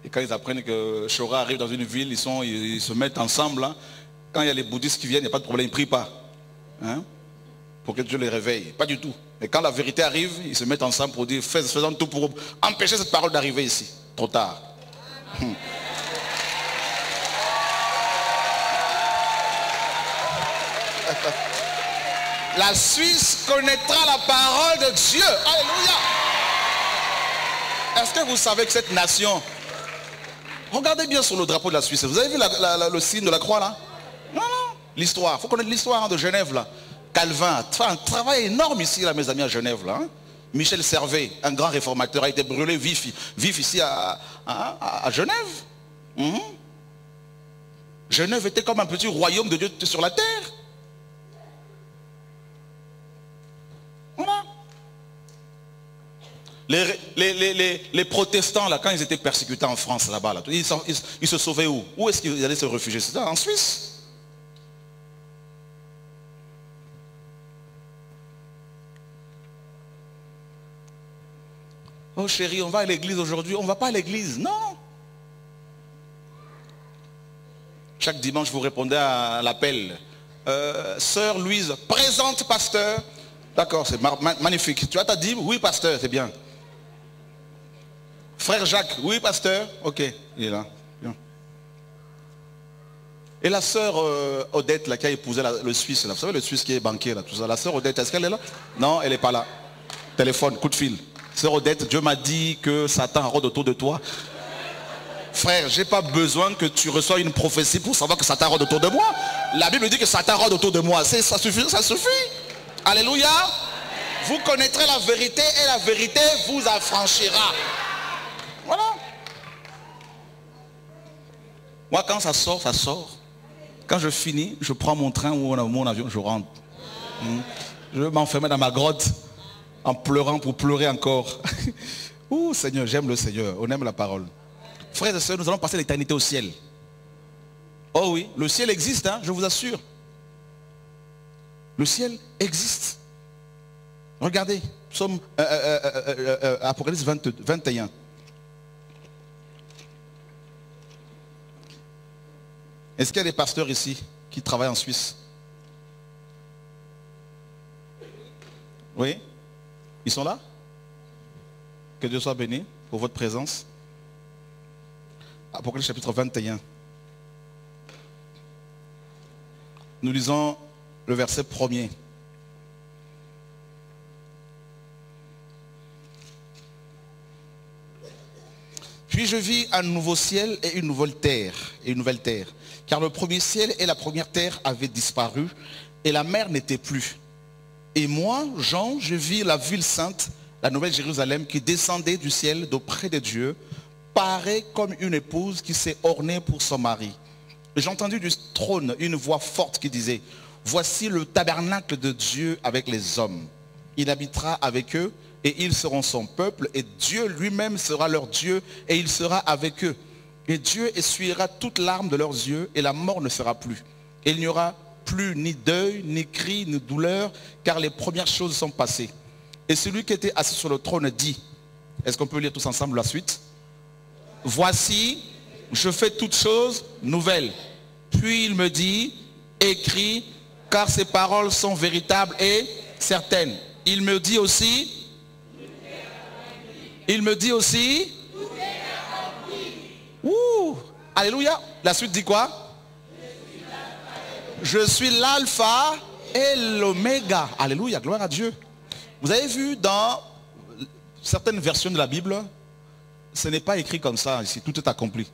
Speaker 1: Et quand ils apprennent que Shora arrive dans une ville, ils, sont, ils, se mettent ensemble. Hein. Quand il y a les bouddhistes qui viennent, il n'y a pas de problème, ils ne prient pas. Hein? Pour que Dieu les réveille. Pas du tout. Et quand la vérité arrive, ils se mettent ensemble pour dire, faisons tout pour empêcher cette parole d'arriver ici. Trop tard. La Suisse connaîtra la parole de Dieu. Alléluia. Est-ce que vous savez que cette nation... Regardez bien sur le drapeau de la Suisse. Vous avez vu le signe de la croix là? Non, non. L'histoire. Il faut connaître l'histoire hein, de Genève là. Calvin, un travail énorme ici, là, mes amis, à Genève. Là. Hein. Michel Servet, un grand réformateur, a été brûlé vif, vif ici à, Genève. Mhm. Genève était comme un petit royaume de Dieu sur la terre. Voilà. Les, protestants, là, quand ils étaient persécutés en France, là-bas, là, ils, ils, se sauvaient où? Où est-ce qu'ils allaient se réfugier? C'était en Suisse. Oh chérie, on va à l'église aujourd'hui. On va pas à l'église. Non. Chaque dimanche, vous répondez à l'appel. Euh, Sœur Louise, présente pasteur. D'accord, c'est magnifique. Tu as ta dîme? Oui, pasteur, c'est bien. Frère Jacques, oui, pasteur Ok, il est là. Et la sœur euh, Odette, là, qui a épousé le Suisse, là, vous savez, le Suisse qui est banquier, là, tout. La sœur Odette, est-ce qu'elle est là? Non, elle n'est pas là. Téléphone, coup de fil. Sœur Odette, Dieu m'a dit que Satan rôde autour de toi. Frère, j'ai pas besoin que tu reçoives une prophétie pour savoir que Satan rôde autour de moi. La Bible dit que Satan rôde autour de moi. Ça suffit, ça suffit. Alléluia. Vous connaîtrez la vérité et la vérité vous affranchira. Voilà. Moi, quand ça sort, ça sort. Quand je finis, je prends mon train ou mon avion, je rentre. Hmm. Je vais dans ma grotte en pleurant pour pleurer encore. <laughs> Ouh, Seigneur, j'aime le Seigneur. On aime la parole. Frères et sœurs, nous allons passer l'éternité au ciel. Oh oui, le ciel existe, hein, je vous assure. Le ciel existe. Regardez, psaume, euh, euh, euh, euh, euh, Apocalypse 20 21. Est-ce qu'il y a des pasteurs ici qui travaillent en Suisse? Oui? Ils sont là? Que Dieu soit béni pour votre présence. Apocalypse chapitre 21. Nous lisons le verset premier. Puis je vis un nouveau ciel et une nouvelle terre, et une nouvelle terre. Car le premier ciel et la première terre avaient disparu, et la mer n'était plus. Et moi, Jean, je vis la ville sainte, la nouvelle Jérusalem, qui descendait du ciel d'auprès de Dieu, parée comme une épouse qui s'est ornée pour son mari. J'ai entendu du trône une voix forte qui disait, voici le tabernacle de Dieu avec les hommes. Il habitera avec eux et ils seront son peuple et Dieu lui-même sera leur Dieu et il sera avec eux. Et Dieu essuiera toute larme de leurs yeux et la mort ne sera plus. Et il n'y aura plus ni deuil, ni cri, ni douleur, car les premières choses sont passées. Et celui qui était assis sur le trône dit, est-ce qu'on peut lire tous ensemble la suite? Voici, je fais toutes choses nouvelles. Puis il me dit, écris, car ces paroles sont véritables et certaines. Il me dit aussi, il me dit aussi, Ouh, Alléluia. La suite dit quoi? Je suis l'alpha et l'oméga. Alléluia, gloire à Dieu. Vous avez vu dans certaines versions de la Bible, ce n'est pas écrit comme ça ici, tout est accompli.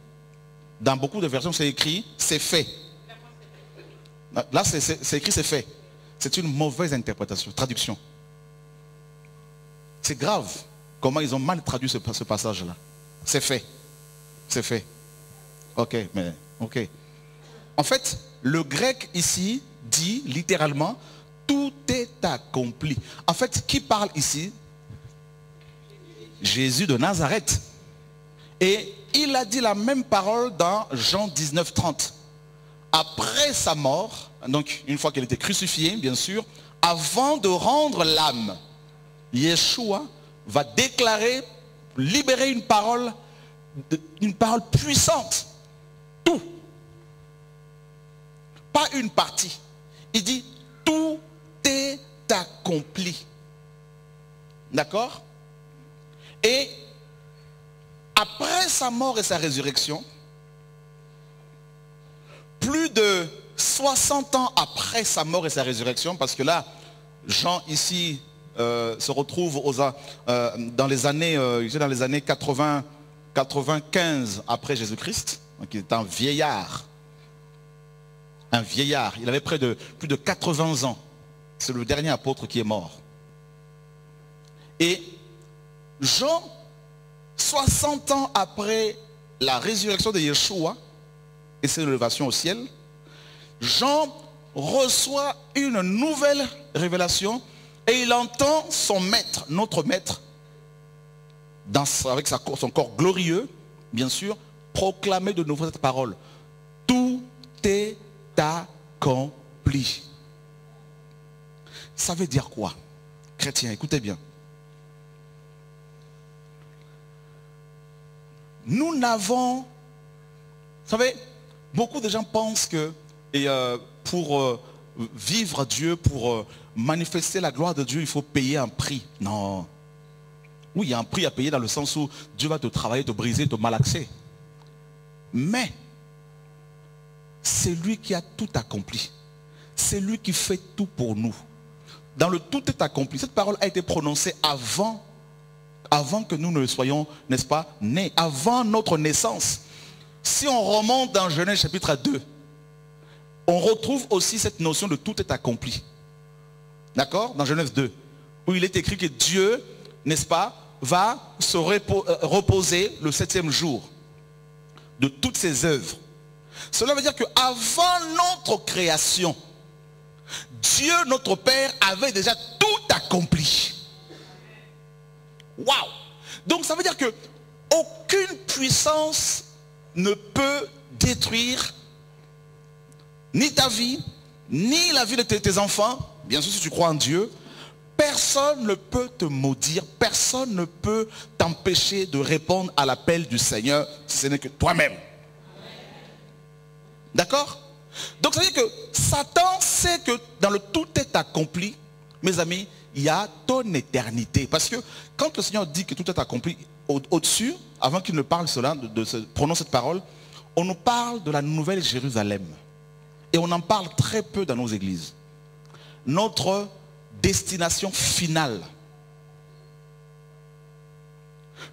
Speaker 1: Dans beaucoup de versions, c'est écrit, c'est fait. Là, c'est- écrit, c'est fait. C'est une mauvaise interprétation, traduction. C'est grave comment ils ont mal traduit ce, ce passage-là. C'est fait. C'est fait. Ok, mais ok. En fait, le grec ici dit littéralement tout est accompli. En fait, qui parle ici? Jésus de Nazareth. Et il a dit la même parole dans Jean 19, 30. Après sa mort, donc une fois qu'il était crucifié, bien sûr, avant de rendre l'âme, Yeshua va déclarer, libérer une parole, une parole puissante. Tout. Pas une partie. Il dit, tout est accompli. D'accord? Et après sa mort et sa résurrection, plus de 60 ans après sa mort et sa résurrection, parce que là, Jean ici euh, se retrouve aux, euh, dans les années, euh, dans les années 80, 95 après Jésus-Christ, donc il était un vieillard. Un vieillard. Il avait près de plus de 80 ans. C'est le dernier apôtre qui est mort. Et Jean, 60 ans après la résurrection de Yeshua et son élévation au ciel, Jean reçoit une nouvelle révélation et il entend son maître, notre maître, dans, avec sa, son corps glorieux, bien sûr, proclamer de nouveau cette parole. Tout est accompli. Ça veut dire quoi Chrétien, écoutez bien. Nous n'avons, vous savez, beaucoup de gens pensent que et, euh, pour euh, vivre Dieu, pour euh, manifester la gloire de Dieu, il faut payer un prix. Non. Oui, il y a un prix à payer dans le sens où Dieu va te travailler, te briser, te malaxer. Mais c'est lui qui a tout accompli. C'est lui qui fait tout pour nous. Dans le tout est accompli. Cette parole a été prononcée avant avant que nous ne soyons, n'est-ce pas, nés, avant notre naissance. Si on remonte dans Genèse chapitre 2, on retrouve aussi cette notion de tout est accompli. D'accord? Dans Genèse 2, où il est écrit que Dieu, n'est-ce pas, va se euh, reposer le septième jour de toutes ses œuvres. Cela veut dire qu'avant notre création, Dieu, notre Père, avait déjà tout accompli. Waouh Donc ça veut dire que aucune puissance ne peut détruire ni ta vie, ni la vie de tes, enfants. Bien sûr, si tu crois en Dieu, personne ne peut te maudire, personne ne peut t'empêcher de répondre à l'appel du Seigneur si ce n'est que toi-même. D'accord? Donc ça veut dire que Satan sait que dans le tout est accompli, mes amis, il y a ton éternité. Parce que quand le Seigneur dit que tout est accompli au-dessus, avant qu'il ne parle cela, de, de, cette parole, on nous parle de la nouvelle Jérusalem. Et on en parle très peu dans nos églises. Notre destination finale.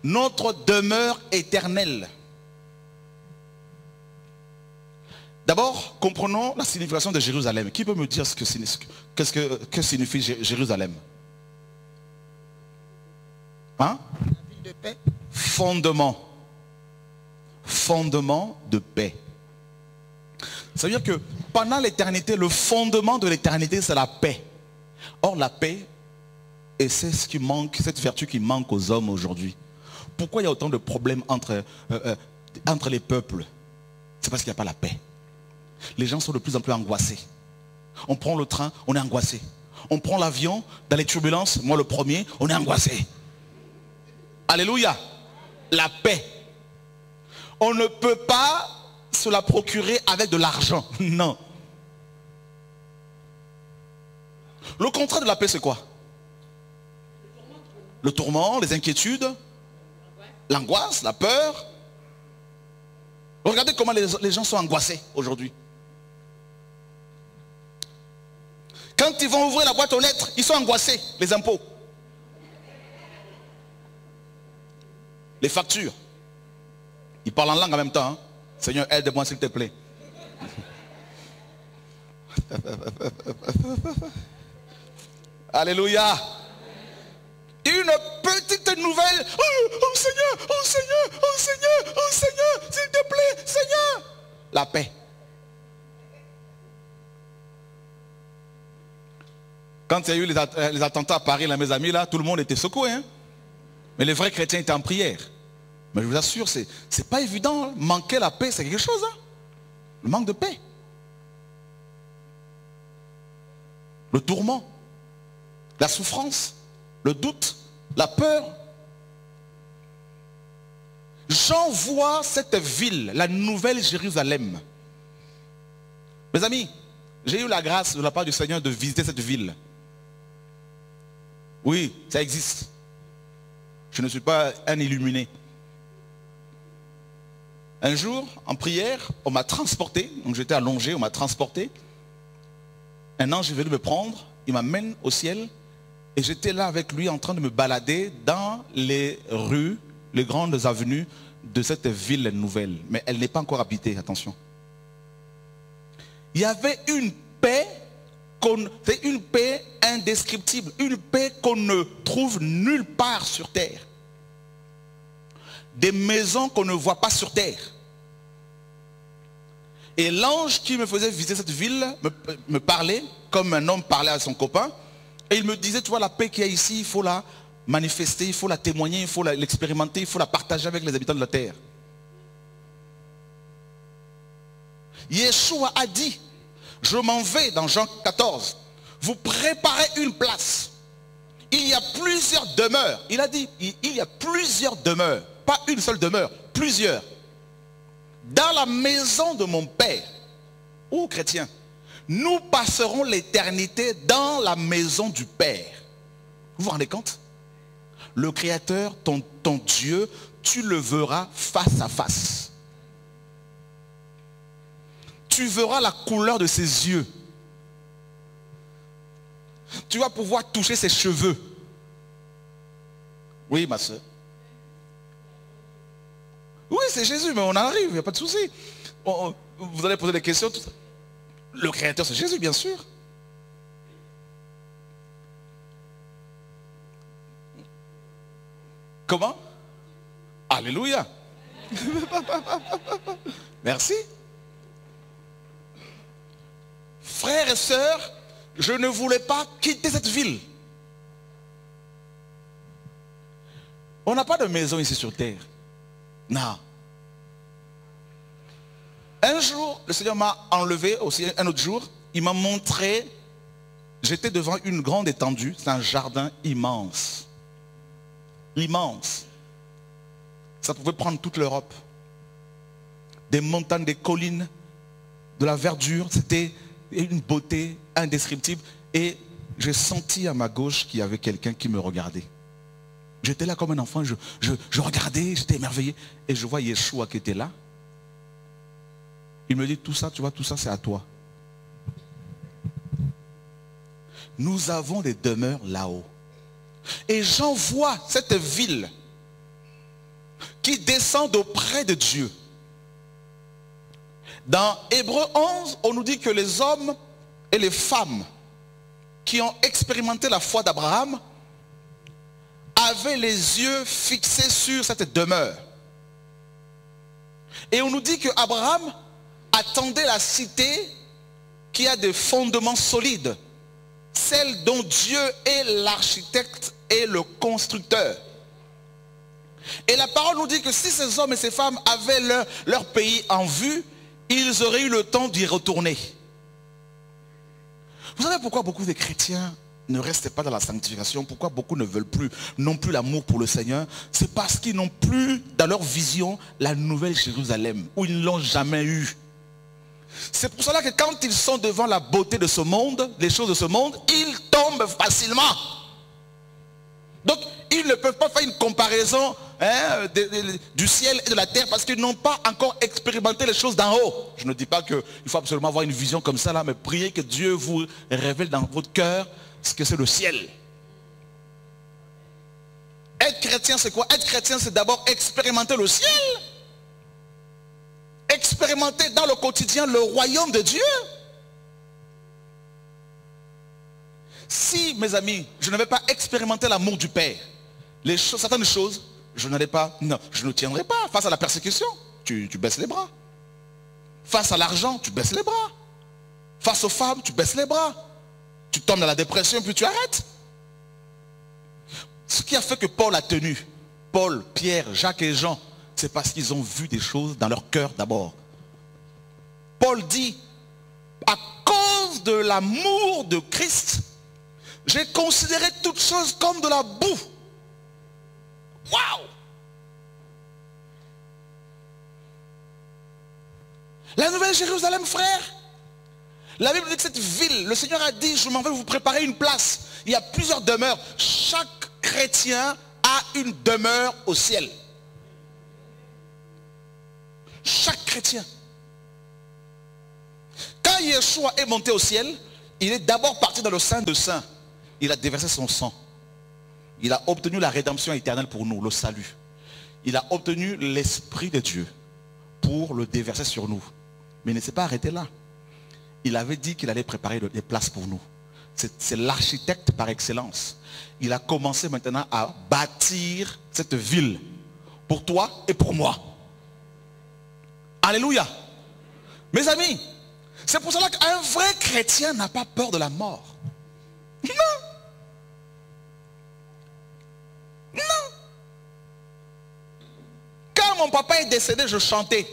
Speaker 1: Notre demeure éternelle. D'abord, comprenons la signification de Jérusalem. Qui peut me dire ce que, signifie Jérusalem? Hein? Fondement. Fondement de paix. Ça veut dire que pendant l'éternité, le fondement de l'éternité, c'est la paix. Or, la paix, et c'est ce qui manque, cette vertu qui manque aux hommes aujourd'hui. Pourquoi il y a autant de problèmes entre, euh, euh, entre les peuples? C'est parce qu'il n'y a pas la paix. Les gens sont de plus en plus angoissés. On prend le train, on est angoissé. On prend l'avion, dans les turbulences, moi le premier, on est angoissé. Alléluia. La paix. On ne peut pas se la procurer avec de l'argent. <laughs> Non. Le contraire de la paix, c'est quoi? Le tourment, les inquiétudes, l'angoisse, la peur. Regardez comment les, gens sont angoissés aujourd'hui. Quand ils vont ouvrir la boîte aux lettres, ils sont angoissés, les impôts. les factures. Il parle en langue en même temps. Hein. Seigneur, aide-moi s'il te plaît. <laughs> Alléluia. Une petite nouvelle. Oh, oh, Seigneur, oh Seigneur, oh Seigneur, oh Seigneur, s'il te plaît, Seigneur. La paix. Quand il y a eu les, attentats à Paris, là, mes amis, là, tout le monde était secoué. Hein. Mais les vrais chrétiens étaient en prière. Mais je vous assure, ce n'est pas évident. Manquer la paix, c'est quelque chose. Hein. Le manque de paix. Le tourment. La souffrance. Le doute. La peur. J'envoie cette ville, la nouvelle Jérusalem. Mes amis, j'ai eu la grâce de la part du Seigneur de visiter cette ville. Oui, ça existe. Je ne suis pas un illuminé. Un jour, en prière, on m'a transporté, donc j'étais allongé, on m'a transporté. Un ange est venu me prendre, il m'amène au ciel, et j'étais là avec lui en train de me balader dans les rues, les grandes avenues de cette ville nouvelle. Mais elle n'est pas encore habitée, attention. Il y avait une paix, c'est une paix indescriptible, une paix qu'on ne trouve nulle part sur terre. Des maisons qu'on ne voit pas sur terre. Et l'ange qui me faisait visiter cette ville me, parlait comme un homme parlait à son copain. Et il me disait, tu vois, la paix qu'il y a ici, il faut la manifester, il faut la témoigner, il faut l'expérimenter, il faut la partager avec les habitants de la terre. Yeshua a dit, je m'en vais dans Jean 14, vous préparez une place. Il y a plusieurs demeures. Il a dit, il y a plusieurs demeures. Pas une seule demeure, plusieurs. Dans la maison de mon Père, ou chrétien, nous passerons l'éternité dans la maison du Père. Vous vous rendez compte? Le Créateur, ton, ton Dieu, tu le verras face à face. Tu verras la couleur de ses yeux. Tu vas pouvoir toucher ses cheveux. Oui, ma soeur. Oui, c'est Jésus, mais on arrive, il n'y a pas de souci. vous allez poser des questions. Le Créateur, c'est Jésus, bien sûr. Comment? Alléluia. <laughs> Merci. Frères et sœurs, je ne voulais pas quitter cette ville. On n'a pas de maison ici sur terre. Non. Un jour, le Seigneur m'a enlevé aussi un autre jour. Il m'a montré, j'étais devant une grande étendue, c'est un jardin immense. Immense. Ça pouvait prendre toute l'Europe. Des montagnes, des collines, de la verdure. C'était une beauté indescriptible. Et j'ai senti à ma gauche qu'il y avait quelqu'un qui me regardait. J'étais là comme un enfant, je, regardais, j'étais émerveillé. Et je vois Yeshua qui était là. Il me dit, tout ça, tu vois, tout ça, c'est à toi. Nous avons des demeures là-haut. Et j'envoie cette ville qui descend auprès de Dieu. Dans Hébreu 11, on nous dit que les hommes et les femmes qui ont expérimenté la foi d'Abraham avaient les yeux fixés sur cette demeure. Et on nous dit que Abraham attendait la cité qui a des fondements solides, celle dont Dieu est l'architecte et le constructeur. Et la parole nous dit que si ces hommes et ces femmes avaient leur, leur pays en vue, ils auraient eu le temps d'y retourner. Vous savez pourquoi beaucoup de chrétiens ne restent pas dans la sanctification, pourquoi beaucoup ne veulent plus, non plus l'amour pour le Seigneur, c'est parce qu'ils n'ont plus dans leur vision la nouvelle Jérusalem, où ils ne l'ont jamais eu. C'est pour cela que quand ils sont devant la beauté de ce monde, les choses de ce monde, ils tombent facilement. Donc, ils ne peuvent pas faire une comparaison hein, du ciel et de la terre parce qu'ils n'ont pas encore expérimenté les choses d'en haut. Je ne dis pas qu'il faut absolument avoir une vision comme ça là, mais priez que Dieu vous révèle dans votre cœur ce que c'est le ciel. Être chrétien, c'est quoi? Être chrétien, c'est d'abord expérimenter le ciel. Expérimenter dans le quotidien le royaume de Dieu. Si, mes amis, je n'avais pas expérimenté l'amour du Père, certaines choses, je n'allais pas, non, je ne tiendrai pas. Face à la persécution, tu, tu baisses les bras. Face à l'argent, tu baisses les bras. Face aux femmes, tu baisses les bras. Tu tombes dans la dépression, puis tu arrêtes. Ce qui a fait que Paul a tenu, Paul, Pierre, Jacques et Jean, c'est parce qu'ils ont vu des choses dans leur cœur d'abord. Paul dit, à cause de l'amour de Christ, j'ai considéré toutes choses comme de la boue. Waouh La nouvelle Jérusalem, frère. La Bible dit que cette ville, le Seigneur a dit, je m'en vais vous préparer une place. Il y a plusieurs demeures. Chaque chrétien a une demeure au ciel. Chaque chrétien. Quand Yeshua est monté au ciel, il est d'abord parti dans le sein de saints. Il a déversé son sang. Il a obtenu la rédemption éternelle pour nous, le salut. Il a obtenu l'Esprit de Dieu pour le déverser sur nous. Mais il ne s'est pas arrêté là. Il avait dit qu'il allait préparer des places pour nous. C'est l'architecte par excellence. Il a commencé maintenant à bâtir cette ville pour toi et pour moi. Alléluia. Mes amis, c'est pour cela qu'un vrai chrétien n'a pas peur de la mort. Non. Mon papa est décédé, je chantais.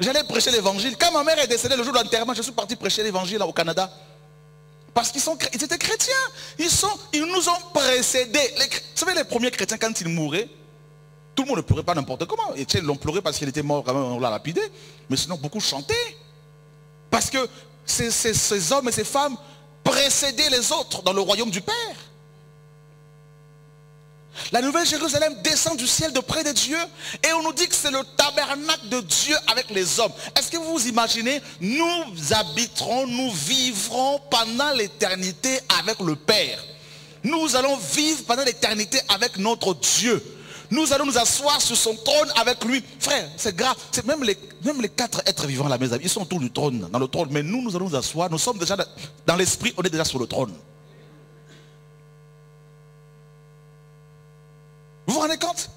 Speaker 1: J'allais prêcher l'évangile. Quand ma mère est décédée le jour de l'enterrement, je suis parti prêcher l'évangile au Canada. Parce qu'ils sont, ils étaient chrétiens. Ils, sont, ils nous ont précédés. Les, vous savez, les premiers chrétiens, quand ils mouraient, tout le monde ne pleurait pas n'importe comment. Et ils l'ont pleuré parce qu'il était mort, quand même, on l'a lapidé. Mais sinon, beaucoup chantaient. Parce que ces, ces hommes et ces femmes précédaient les autres dans le royaume du Père. La nouvelle Jérusalem descend du ciel de près de Dieu et on nous dit que c'est le tabernacle de Dieu avec les hommes. Est-ce que vous vous imaginez, nous habiterons, nous vivrons pendant l'éternité avec le Père. Nous allons vivre pendant l'éternité avec notre Dieu. Nous allons nous asseoir sur son trône avec lui. Frère, c'est grave. C'est même les, quatre êtres vivants à la maison, ils sont autour du trône, dans le trône. Mais nous, nous allons nous asseoir. Nous sommes déjà dans l'esprit, on est déjà sur le trône. Vous vous rendez compte?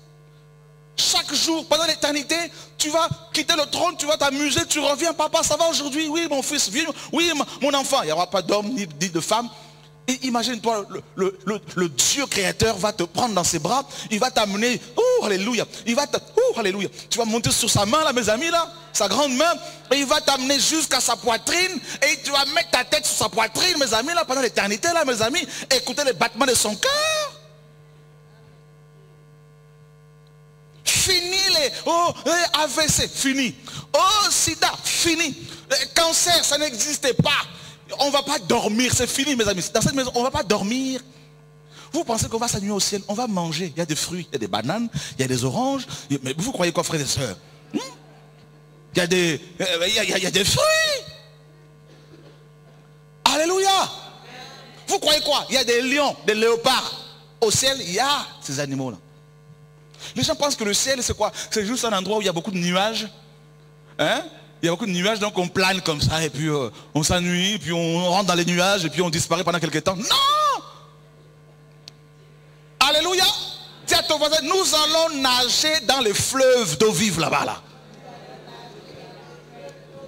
Speaker 1: Chaque jour, pendant l'éternité, tu vas quitter le trône, tu vas t'amuser, tu reviens, papa, ça va aujourd'hui? Oui, mon fils, viens, oui, mon enfant. Il n'y aura pas d'homme ni, de femme. Et imagine-toi, le, Dieu créateur va te prendre dans ses bras, il va t'amener, oh alléluia, il va te, oh alléluia, tu vas monter sur sa main là, mes amis là, sa grande main, et il va t'amener jusqu'à sa poitrine, et tu vas mettre ta tête sur sa poitrine, mes amis là, pendant l'éternité là, mes amis, écouter les battements de son cœur. Fini les oh, eh, AVC, fini. Oh, sida, fini. Eh, cancer, ça n'existait pas. On ne va pas dormir, c'est fini mes amis. Dans cette maison, on ne va pas dormir. Vous pensez qu'on va s'annuler au ciel? On va manger. Il y a des fruits, il y a des bananes, il y a des oranges. Mais vous croyez quoi, frères et sœurs? Hmm? il, des, euh, il, y a, des fruits. Alléluia. Vous croyez quoi? Il y a des lions, des léopards. Au ciel, il y a ces animaux-là. Les gens pensent que le ciel, c'est quoi? C'est juste un endroit où il y a beaucoup de nuages. Hein? Il y a beaucoup de nuages, donc on plane comme ça, et puis euh, on s'ennuie, puis on rentre dans les nuages, et puis on disparaît pendant quelques temps. Non Alléluia Dis à ton voisin, nous allons nager dans les fleuves d'eau vive là-bas. Là.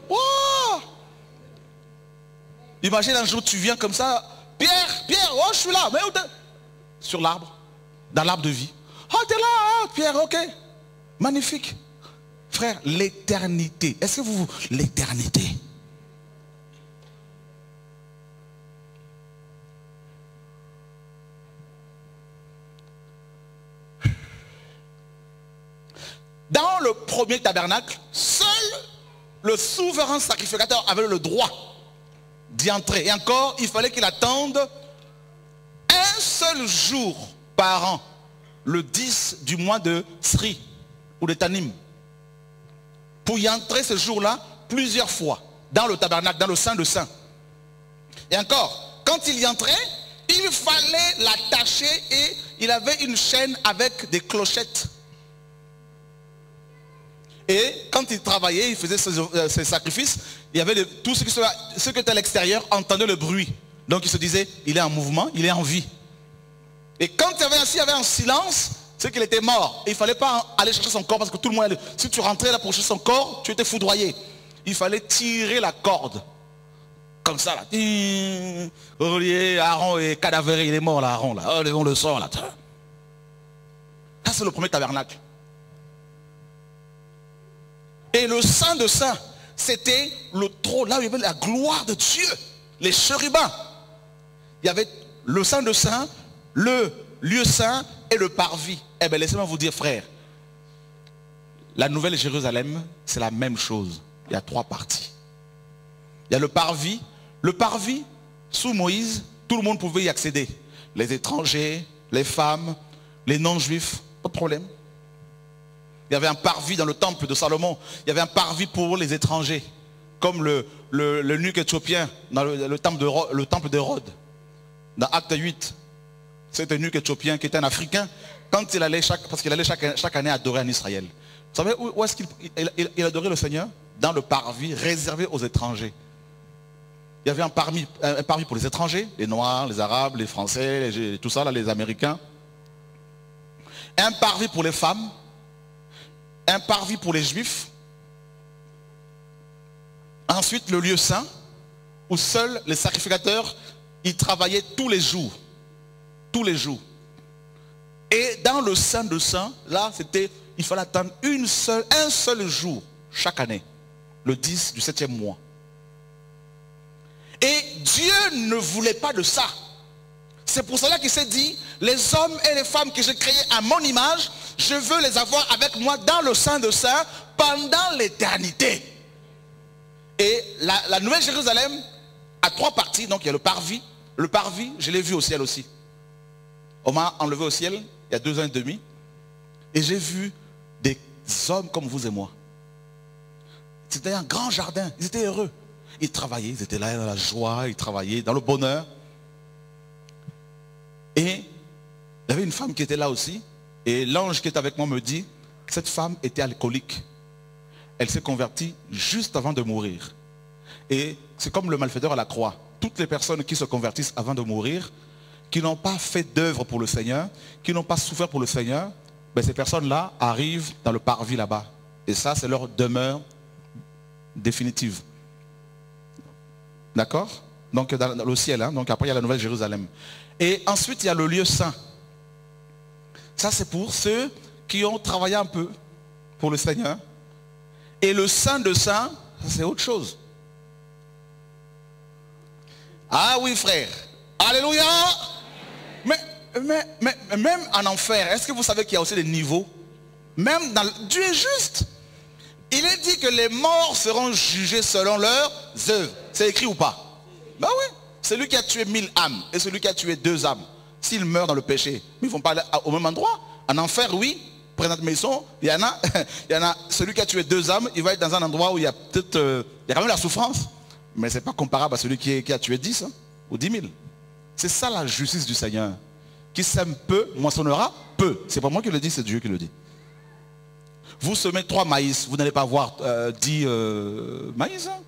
Speaker 1: Oh Imagine un jour, tu viens comme ça, Pierre, Pierre, oh je suis là, mais où Sur l'arbre, dans l'arbre de vie. Oh, t'es là, hein, Pierre, ok. Magnifique. Frère, l'éternité. Est-ce que vous... L'éternité? Dans le premier tabernacle, seul le souverain sacrificateur avait le droit d'y entrer. Et encore, il fallait qu'il attende un seul jour par an le 10 du mois de Sri ou de Tanim. Pour y entrer ce jour-là plusieurs fois dans le tabernacle, dans le sein de saint. Et encore, quand il y entrait, il fallait l'attacher et il avait une chaîne avec des clochettes. Et quand il travaillait, il faisait ses, euh, sacrifices, il y avait tout ce qui, ce qui était à l'extérieur entendait le bruit. Donc il se disait, il est en mouvement, il est en vie. Et quand il y avait un silence, c'est qu'il était mort. Il ne fallait pas aller chercher son corps parce que tout le monde, si tu rentrais là pour chercher son corps, tu étais foudroyé. Il fallait tirer la corde. Comme ça, là. Aaron est cadavéré, il est mort là, Aaron, là. Oh, on le sort, là. Ça, c'est le premier tabernacle. Et le Saint de Saint, c'était le trône, là où il y avait la gloire de Dieu. Les chérubins. Il y avait le Saint de Saint, le lieu saint et le parvis. Eh bien, laissez-moi vous dire, frère, la nouvelle Jérusalem, c'est la même chose. Il y a trois parties. Il y a le parvis. Le parvis, sous Moïse, tout le monde pouvait y accéder. Les étrangers, les femmes, les non-juifs, pas de problème. Il y avait un parvis dans le temple de Salomon. Il y avait un parvis pour les étrangers, comme le, le, éthiopien dans le, le temple d'Hérode. Dans Acte 8, cet eunuque éthiopien qui était un Africain, quand il allait chaque, parce qu'il allait chaque, année adorer en Israël. Vous savez où, est-ce qu'il il, adorait le Seigneur? Dans le parvis réservé aux étrangers. Il y avait un parvis, pour les étrangers, les Noirs, les Arabes, les Français, tout ça, les Américains. Un parvis pour les femmes, un parvis pour les Juifs. Ensuite, le lieu saint, où seuls les sacrificateurs y travaillaient tous les jours tous les jours. Et dans le Saint de Saint, là, c'était, il fallait attendre un seul jour chaque année, le 10 du 7e mois. Et Dieu ne voulait pas de ça. C'est pour cela qu'il s'est dit, les hommes et les femmes que j'ai créés à mon image, je veux les avoir avec moi dans le sein de Saint pendant l'éternité. Et la Nouvelle Jérusalem a trois parties. Donc il y a le parvis. Le parvis, je l'ai vu au ciel aussi. On m'a enlevé au ciel il y a deux ans et demi. Et j'ai vu des hommes comme vous et moi. C'était un grand jardin. Ils étaient heureux. Ils travaillaient, ils étaient là dans la joie, ils travaillaient dans le bonheur. Et il y avait une femme qui était là aussi. Et l'ange qui était avec moi me dit, cette femme était alcoolique. Elle s'est convertie juste avant de mourir. Et c'est comme le malfaiteur à la croix. Toutes les personnes qui se convertissent avant de mourir, qui n'ont pas fait d'œuvre pour le Seigneur, qui n'ont pas souffert pour le Seigneur, ben ces personnes-là arrivent dans le parvis là-bas. Et ça, c'est leur demeure définitive. D'accord? Donc dans le ciel, hein. donc après il y a la Nouvelle Jérusalem. Et ensuite, il y a le lieu saint. Ça, c'est pour ceux qui ont travaillé un peu pour le Seigneur. Et le saint de saint, c'est autre chose. Ah oui, frère. Alléluia. Mais, mais, mais, même en enfer, est-ce que vous savez qu'il y a aussi des niveaux? Même dans... Dieu est juste. Il est dit que les morts seront jugés selon leurs œuvres. C'est écrit ou pas? Ben oui. Celui qui a tué mille âmes et celui qui a tué deux âmes, s'ils meurent dans le péché, ils ne vont pas aller au même endroit. En enfer, oui. Présente maison, il y en a, <laughs> il y en a, celui qui a tué deux âmes, il va être dans un endroit où il y a peut-être, euh, il y a quand même la souffrance. Mais ce n'est pas comparable à celui qui, a tué dix hein, ou dix mille. C'est ça la justice du Seigneur. Qui sème peu, moissonnera peu. C'est pas moi qui le dis, c'est Dieu qui le dit. Vous semez trois maïs, vous n'allez pas avoir euh, dix euh, maïs. Hein.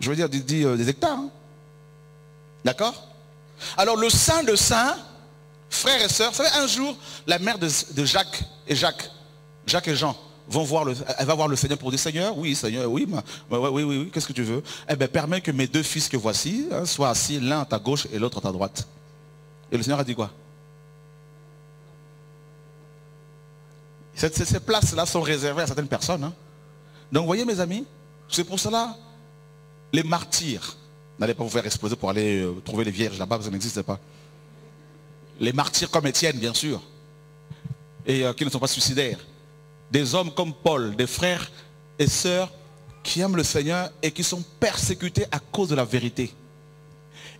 Speaker 1: Je veux dire, dix, des hectares. Hein. D'accord? Alors le saint de saint, frères et sœurs, vous savez, un jour, la mère de, Jacques et Jacques, Jacques et Jean, elle va voir le Seigneur pour dire Seigneur, oui, Seigneur, oui, oui, oui, oui, qu'est-ce que tu veux? Eh bien, permets que mes deux fils que voici hein, soient assis, l'un à ta gauche et l'autre à ta droite. Et le Seigneur a dit quoi? Ces, places-là sont réservées à certaines personnes. Hein. Donc, voyez, mes amis, c'est pour cela, les martyrs, N'allez pas vous faire exploser pour aller euh, trouver les vierges là-bas, ça n'existe pas. Les martyrs comme Étienne, bien sûr, et euh, qui ne sont pas suicidaires. Des hommes comme Paul, des frères et sœurs qui aiment le Seigneur et qui sont persécutés à cause de la vérité.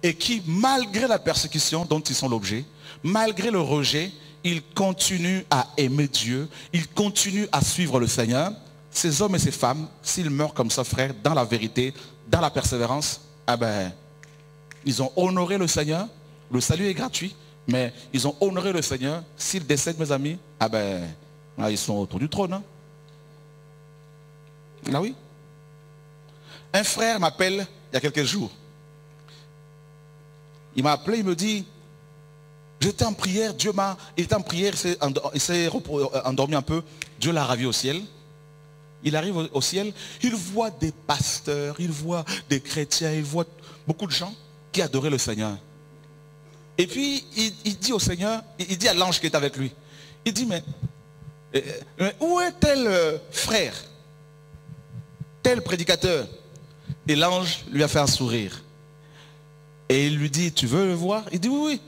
Speaker 1: Et qui, malgré la persécution dont ils sont l'objet, malgré le rejet, ils continuent à aimer Dieu, ils continuent à suivre le Seigneur. Ces hommes et ces femmes, s'ils meurent comme ça, frère, dans la vérité, dans la persévérance, ah ben, ils ont honoré le Seigneur. Le salut est gratuit, mais ils ont honoré le Seigneur. S'ils décèdent, mes amis, ah ben, ah, ils sont autour du trône. Hein. Ah oui. Un frère m'appelle il y a quelques jours. Il m'a appelé, il me dit, j'étais en prière, Dieu m'a, il était en prière, il s'est endormi un peu, Dieu l'a ravi au ciel. Il arrive au ciel, il voit des pasteurs, il voit des chrétiens, il voit beaucoup de gens qui adoraient le Seigneur. Et puis, il, dit au Seigneur, il, dit à l'ange qui est avec lui, il dit, mais, euh, où est tel euh, frère? Tel prédicateur Et l'ange lui a fait un sourire. Et il lui dit, tu veux le voir? Il dit, oui, oui.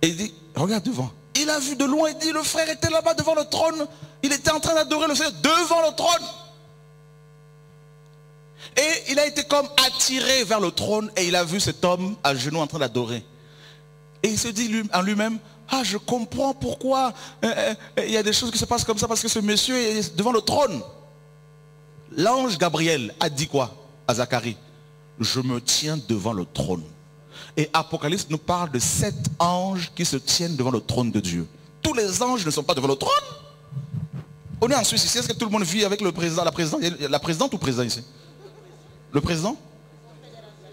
Speaker 1: Et il dit, regarde devant. Il a vu de loin, il dit, le frère était là-bas devant le trône. Il était en train d'adorer le Seigneur devant le trône. Et il a été comme attiré vers le trône et il a vu cet homme à genoux en train d'adorer. Et il se dit en lui-même, ah je comprends pourquoi euh, euh, il y a des choses qui se passent comme ça parce que ce monsieur est devant le trône. L'ange Gabriel a dit quoi à Zacharie? Je me tiens devant le trône. Et Apocalypse nous parle de sept anges qui se tiennent devant le trône de Dieu. Tous les anges ne sont pas devant le trône. On est en Suisse ici. Est-ce que tout le monde vit avec le président, la présidente, la présidente ou président ici? Le président?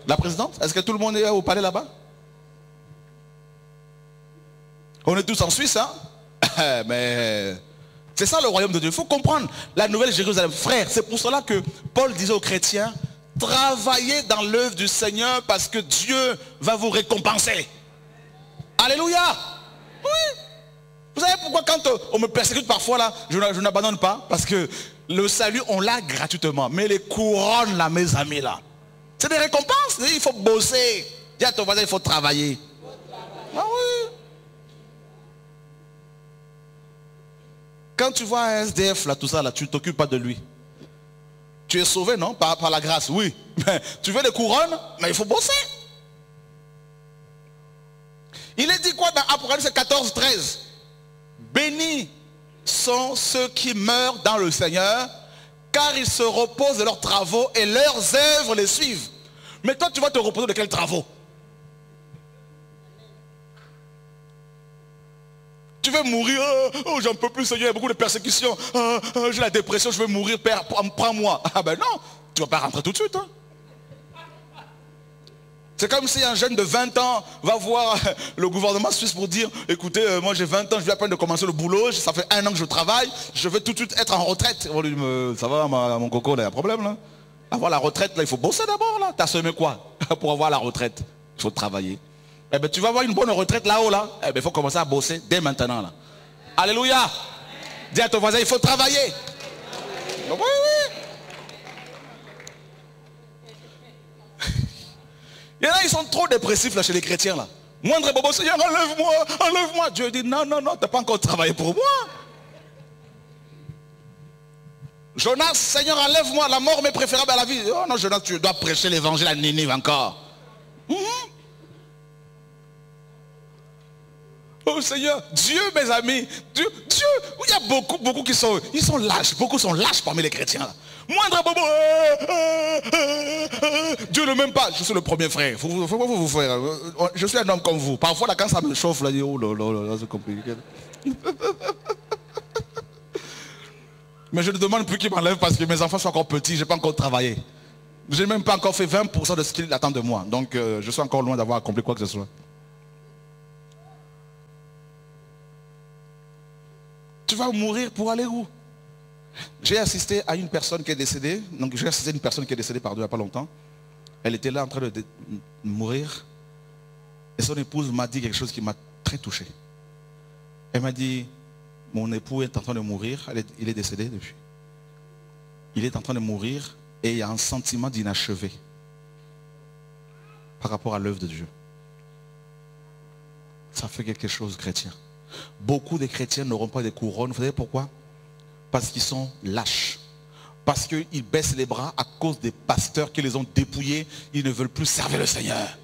Speaker 1: La présidente? Est-ce que tout le monde est au palais là-bas? On est tous en Suisse, hein <laughs> Mais c'est ça le royaume de Dieu. Il faut comprendre la nouvelle Jérusalem. Frère, c'est pour cela que Paul disait aux chrétiens, travaillez dans l'œuvre du Seigneur parce que Dieu va vous récompenser. Alléluia. Oui. Vous savez pourquoi quand euh, on me persécute parfois là, je, je n'abandonne pas? Parce que le salut, on l'a gratuitement. Mais les couronnes là, mes amis là, c'est des récompenses. Il faut bosser. Dis à ton voisin, il faut travailler. Ah oui. Quand tu vois un SDF là, tout ça tu ne t'occupes pas de lui. Tu es sauvé, non? Par, la grâce, oui. <laughs> Tu veux des couronnes, mais il faut bosser. Il est dit quoi dans Apocalypse 14, 13 Bénis sont ceux qui meurent dans le Seigneur, car ils se reposent de leurs travaux et leurs œuvres les suivent. Mais toi, tu vas te reposer de quels travaux? Tu veux mourir, oh, oh, j'en peux plus, Seigneur, il y a beaucoup de persécutions. Oh, oh, j'ai la dépression, je veux mourir, Père, prends-moi. <laughs> Ah ben non, tu ne vas pas rentrer tout de suite. Hein. C'est comme si un jeune de 20 ans va voir <laughs> le gouvernement suisse pour dire, écoutez, euh, moi j'ai 20 ans, je viens à peine de commencer le boulot, ça fait un an que je travaille, je veux tout de suite être en retraite. Ça va, mon coco, il y a un problème Avoir la retraite, là, il faut bosser d'abord là. T'as semé quoi <laughs> pour avoir la retraite? Il faut travailler. Eh bien, tu vas avoir une bonne retraite là-haut là. Eh bien, il faut commencer à bosser dès maintenant là. Alléluia. Dis à ton voisin, il faut travailler. Oui, oui. <laughs> Il y en a, ils sont trop dépressifs là chez les chrétiens là. Moindre bobo, Seigneur, enlève-moi, enlève-moi. Dieu dit, non, non, non, tu n'as pas encore travaillé pour moi. Jonas, Seigneur, enlève-moi, la mort m'est préférable à la vie. Oh non, Jonas, tu dois prêcher l'évangile à Ninive encore. Oh Seigneur, Dieu, mes amis, Dieu, Dieu, il y a beaucoup, beaucoup qui sont, ils sont lâches, beaucoup sont lâches parmi les chrétiens. Moindre bobo, euh, euh, euh, Dieu ne m'aime pas. Je suis le premier frère. Faut, faut, vous faire. Je suis un homme comme vous. Parfois, là, quand ça me chauffe, là, oh là là, là c'est compliqué. <laughs> Mais je ne demande plus qu'il m'enlève parce que mes enfants sont encore petits, je n'ai pas encore travaillé. Je n'ai même pas encore fait 20% de ce qu'il attend de moi. Donc je suis encore loin d'avoir accompli quoi que ce soit. Tu vas mourir pour aller où? J'ai assisté à une personne qui est décédée. Donc j'ai assisté à une personne qui est décédée par Dieu il n'y a pas longtemps. Elle était là en train de, mourir. Et son épouse m'a dit quelque chose qui m'a très touché. Elle m'a dit, mon époux est en train de mourir. il est décédé depuis. Il est en train de mourir et il y a un sentiment d'inachevé par rapport à l'œuvre de Dieu. Ça fait quelque chose chrétien. Beaucoup de chrétiens n'auront pas de couronne. Vous savez pourquoi? Parce qu'ils sont lâches. Parce qu'ils baissent les bras à cause des pasteurs qui les ont dépouillés. Ils ne veulent plus servir le Seigneur.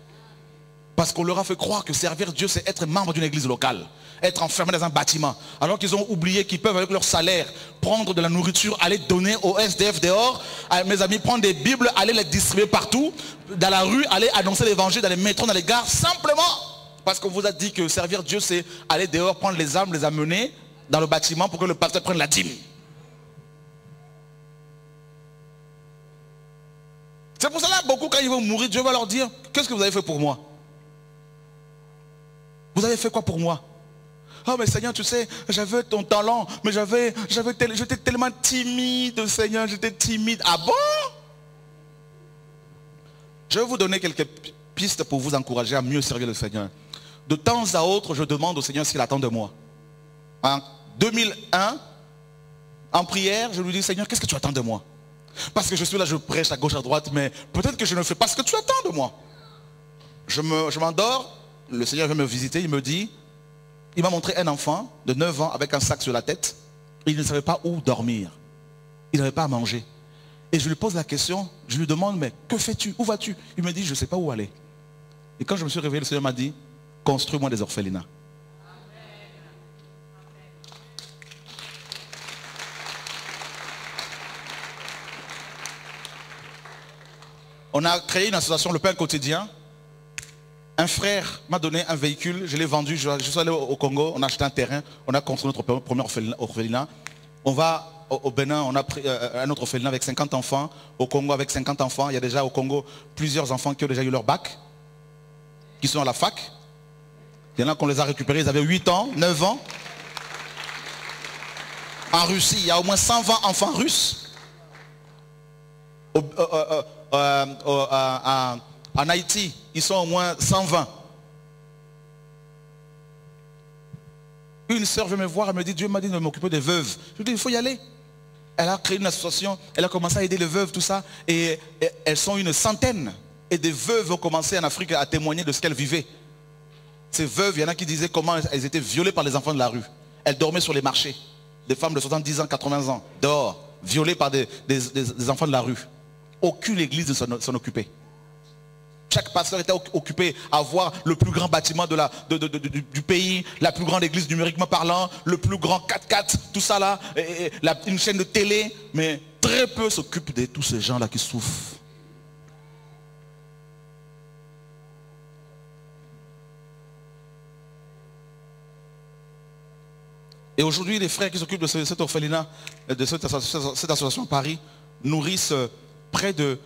Speaker 1: Parce qu'on leur a fait croire que servir Dieu, c'est être membre d'une église locale. Être enfermé dans un bâtiment. Alors qu'ils ont oublié qu'ils peuvent, avec leur salaire, prendre de la nourriture, aller donner au SDF dehors. À mes amis, prendre des Bibles, aller les distribuer partout. Dans la rue, aller annoncer l'évangile dans les métros, dans les gares. Simplement parce qu'on vous a dit que servir Dieu, c'est aller dehors, prendre les âmes, les amener dans le bâtiment pour que le pasteur prenne la dîme. C'est pour cela que beaucoup, quand ils vont mourir, Dieu va leur dire, qu'est-ce que vous avez fait pour moi? Vous avez fait quoi pour moi? Oh mais Seigneur, tu sais, j'avais ton talent, mais j'avais, j'avais, j'étais tellement timide, Seigneur, j'étais timide. Ah bon? Je vais vous donner quelques pistes pour vous encourager à mieux servir le Seigneur. De temps à autre, je demande au Seigneur ce qu'il attend de moi. En 2001, en prière, je lui dis, Seigneur, qu'est-ce que tu attends de moi? Parce que je suis là, je prêche à gauche, à droite, mais peut-être que je ne fais pas ce que tu attends de moi. Je m'endors, le Seigneur vient me visiter, il me dit, il m'a montré un enfant de 9 ans avec un sac sur la tête. il ne savait pas où dormir. Il n'avait pas à manger. Et je lui pose la question, je lui demande, mais que fais-tu? Où vas-tu? Il me dit, je ne sais pas où aller. Et quand je me suis réveillé, le Seigneur m'a dit, construis-moi des orphelinats. On a créé une association, le Pain quotidien. Un frère m'a donné un véhicule, je l'ai vendu, je suis allé au Congo, on a acheté un terrain, on a construit notre premier orphelinat. On va au Bénin, on a pris euh, un autre orphelinat avec 50 enfants. Au Congo, avec 50 enfants. Il y a déjà au Congo plusieurs enfants qui ont déjà eu leur bac, qui sont à la fac. Il y en a qu'on les a récupérés, ils avaient 8 ans, 9 ans. En Russie, il y a au moins 120 enfants russes. Euh, euh, en Haïti, ils sont au moins 120. une sœur veut me voir, elle me dit, Dieu m'a dit de m'occuper des veuves. Je lui dis, il faut y aller. Elle a créé une association, elle a commencé à aider les veuves, tout ça, et elles sont une centaine. Et des veuves ont commencé en Afrique à témoigner de ce qu'elles vivaient. Ces veuves, il y en a qui disaient comment elles étaient violées par les enfants de la rue. Elles dormaient sur les marchés. Des femmes de 70 ans, 80 ans, dehors, violées par des, des- des- enfants de la rue. Aucune église ne s'en occupait. Chaque pasteur était oc- occupé à voir le plus grand bâtiment de la, de- de- du, pays, la plus grande église numériquement parlant, le plus grand 4x4, tout ça là, une chaîne de télé, mais très peu s'occupent de tous ces gens-là qui souffrent. Et aujourd'hui, les frères qui s'occupent de ce- cet orphelinat, euh, de cette, asso- cette association à Paris, nourrissent euh, près de...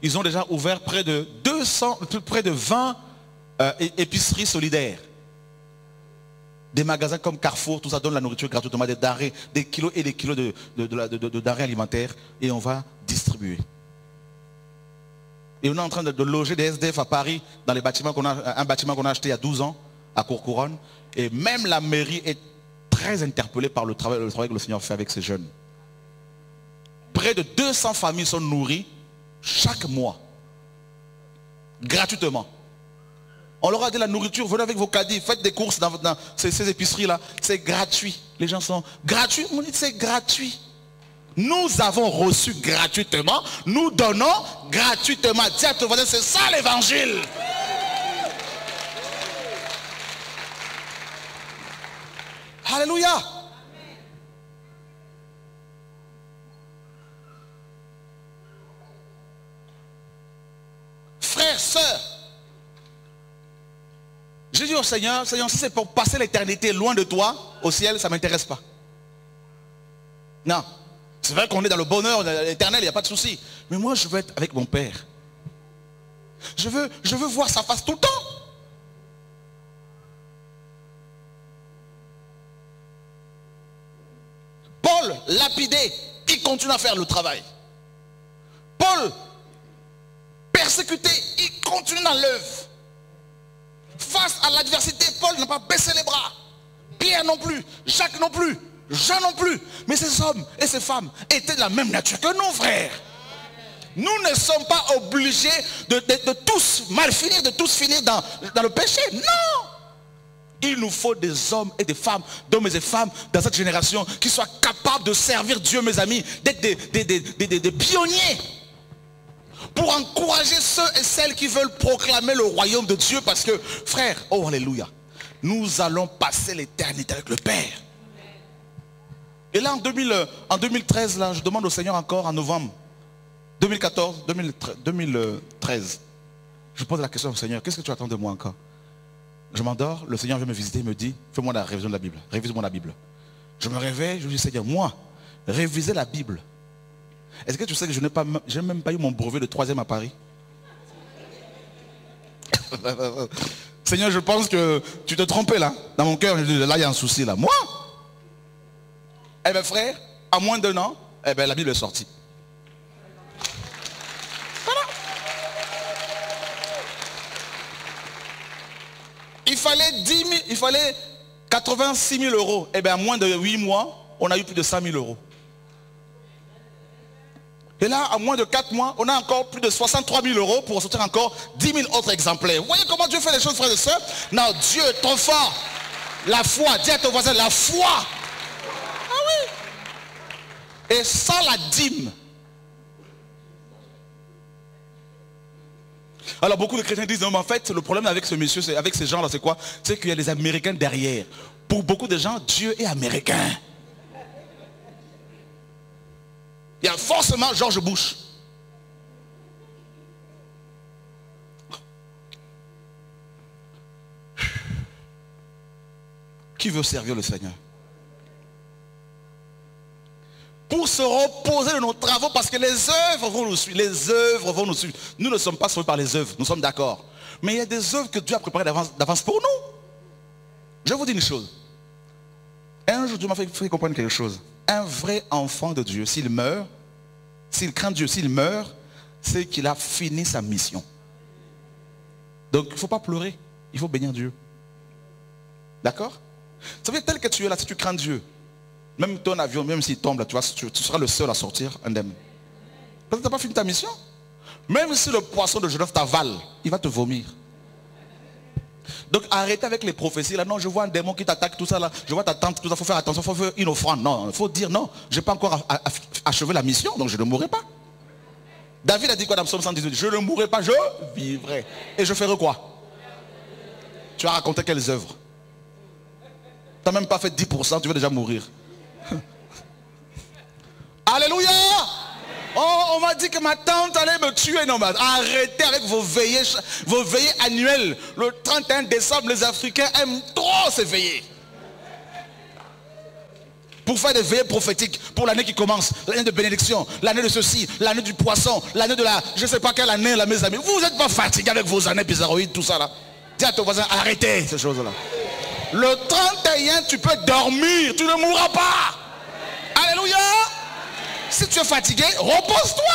Speaker 1: Ils ont déjà ouvert près de 200, près de 20 euh, épiceries solidaires. Des magasins comme Carrefour, tout ça donne la nourriture gratuitement, des denrées, des kilos et des kilos de, de, de alimentaires, et on va distribuer. Et on est en train de, de loger des SDF à Paris, dans les bâtiments qu'on a, un bâtiment qu'on a acheté il y a 12 ans, à Courcouronne. Et même la mairie est très interpellée par le travail, le que le Seigneur fait avec ces jeunes. Près de 200 familles sont nourries chaque mois, gratuitement. On leur a dit la nourriture, venez avec vos caddies, faites des courses dans, ces, ces épiceries-là. C'est gratuit. Les gens sont gratuits. On dit c'est gratuit. Nous avons reçu gratuitement. Nous donnons gratuitement. Dis à ton c'est ça l'évangile. Alléluia. Frères, sœurs, j'ai dit au Seigneur, Seigneur, si c'est pour passer l'éternité loin de toi, au ciel, ça ne m'intéresse pas. Non. C'est vrai qu'on est dans le bonheur éternel, il n'y a pas de souci. Mais moi, je veux être avec mon Père. Je veux, je veux voir sa face tout le temps. Paul, lapidé, il continue à faire le travail. Paul, persécuté, il continue dans l'œuvre. Face à l'adversité, Paul n'a pas baissé les bras. Pierre non plus, Jacques non plus, Jean non plus. Mais ces hommes et ces femmes étaient de la même nature que nous, frères. Nous ne sommes pas obligés de, tous mal finir, de tous finir dans le péché. Non. Il nous faut des hommes et des femmes, d'hommes et femmes dans cette génération qui soient capables de servir Dieu, mes amis, d'être des, des- des- des- des- des pionniers pour encourager ceux et celles qui veulent proclamer le royaume de Dieu parce que, frère, oh alléluia, nous allons passer l'éternité avec le Père. Et là, en, 2000, euh, en 2013, là, je demande au Seigneur encore en novembre 2014, 2013, 2013, je pose la question au Seigneur, qu'est-ce que tu attends de moi encore? Je m'endors, le Seigneur vient me visiter, il me dit, fais-moi la révision de la Bible, révise-moi la Bible. Je me réveille, je dis, Seigneur, moi, réviser la Bible. Est-ce que tu sais que je n'ai pas, j'ai même pas eu mon brevet de troisième à Paris? <laughs> Seigneur, je pense que tu te trompais là. Dans mon cœur, là, il y a un souci là. Moi? Eh bien, frère, à moins d'un an, eh ben, la Bible est sortie. Il fallait 10 000, il fallait 86 000 euros. Eh bien, en moins de 8 mois, on a eu plus de 100 000 euros. Et là, en moins de 4 mois, on a encore plus de 63 000 euros pour sortir encore 10 000 autres exemplaires. Vous voyez comment Dieu fait les choses, frères et sœurs? Non, Dieu est trop fort. La foi, dis à ton voisin, la foi. Ah oui. Et sans la dîme. Alors beaucoup de chrétiens disent, non mais en fait, le problème avec ce monsieur, avec ces gens-là, c'est quoi? C'est qu'il y a des Américains derrière. Pour beaucoup de gens, Dieu est américain. Il y a forcément George Bush. Qui veut servir le Seigneur? Pour se reposer de nos travaux, parce que les œuvres vont nous suivre. Les œuvres vont nous suivre. Nous ne sommes pas sauvés par les œuvres, nous sommes d'accord. Mais il y a des œuvres que Dieu a préparées d'avance pour nous. Je vous dis une chose. Un jour, Dieu m'a fait, fait comprendre quelque chose. Un vrai enfant de Dieu, s'il meurt, s'il craint Dieu, s'il meurt, c'est qu'il a fini sa mission. Donc il ne faut pas pleurer, il faut bénir Dieu. D'accord? Ça veut dire tel que tu es là, si tu crains Dieu, même ton avion, même s'il tombe, tu, tu, seras le seul à sortir indemne. Parce que tu n'as pas fini ta mission. Même si le poisson de Genève t'avale, il va te vomir. Donc arrêtez avec les prophéties. Non, je vois un démon qui t'attaque, tout ça là. Je vois ta tante, tout ça. Il faut faire attention, il faut faire une offrande. Non, il faut dire non. Je n'ai pas encore achevé la mission, donc je ne mourrai pas. David a dit quoi dans Psaume 118 Je ne mourrai pas, je vivrai. Et je ferai quoi? Tu as raconté quelles œuvres? Tu n'as même pas fait 10%, tu veux déjà mourir. Alléluia Oh, on m'a dit que ma tante allait me tuer. Non, mais arrêtez avec vos veillées, vos veillées annuelles. Le 31 décembre, les Africains aiment trop ces veillées. Pour faire des veillées prophétiques pour l'année qui commence, l'année de bénédiction, l'année de ceci, l'année du poisson, l'année de la, je ne sais pas quelle année, là, mes amis. Vous n'êtes pas fatigués avec vos années bizarroïdes, tout ça là. Dis à ton voisin, arrêtez ces choses-là. Le 31, tu peux dormir, tu ne mourras pas. Alléluia. Si tu es fatigué, repose-toi.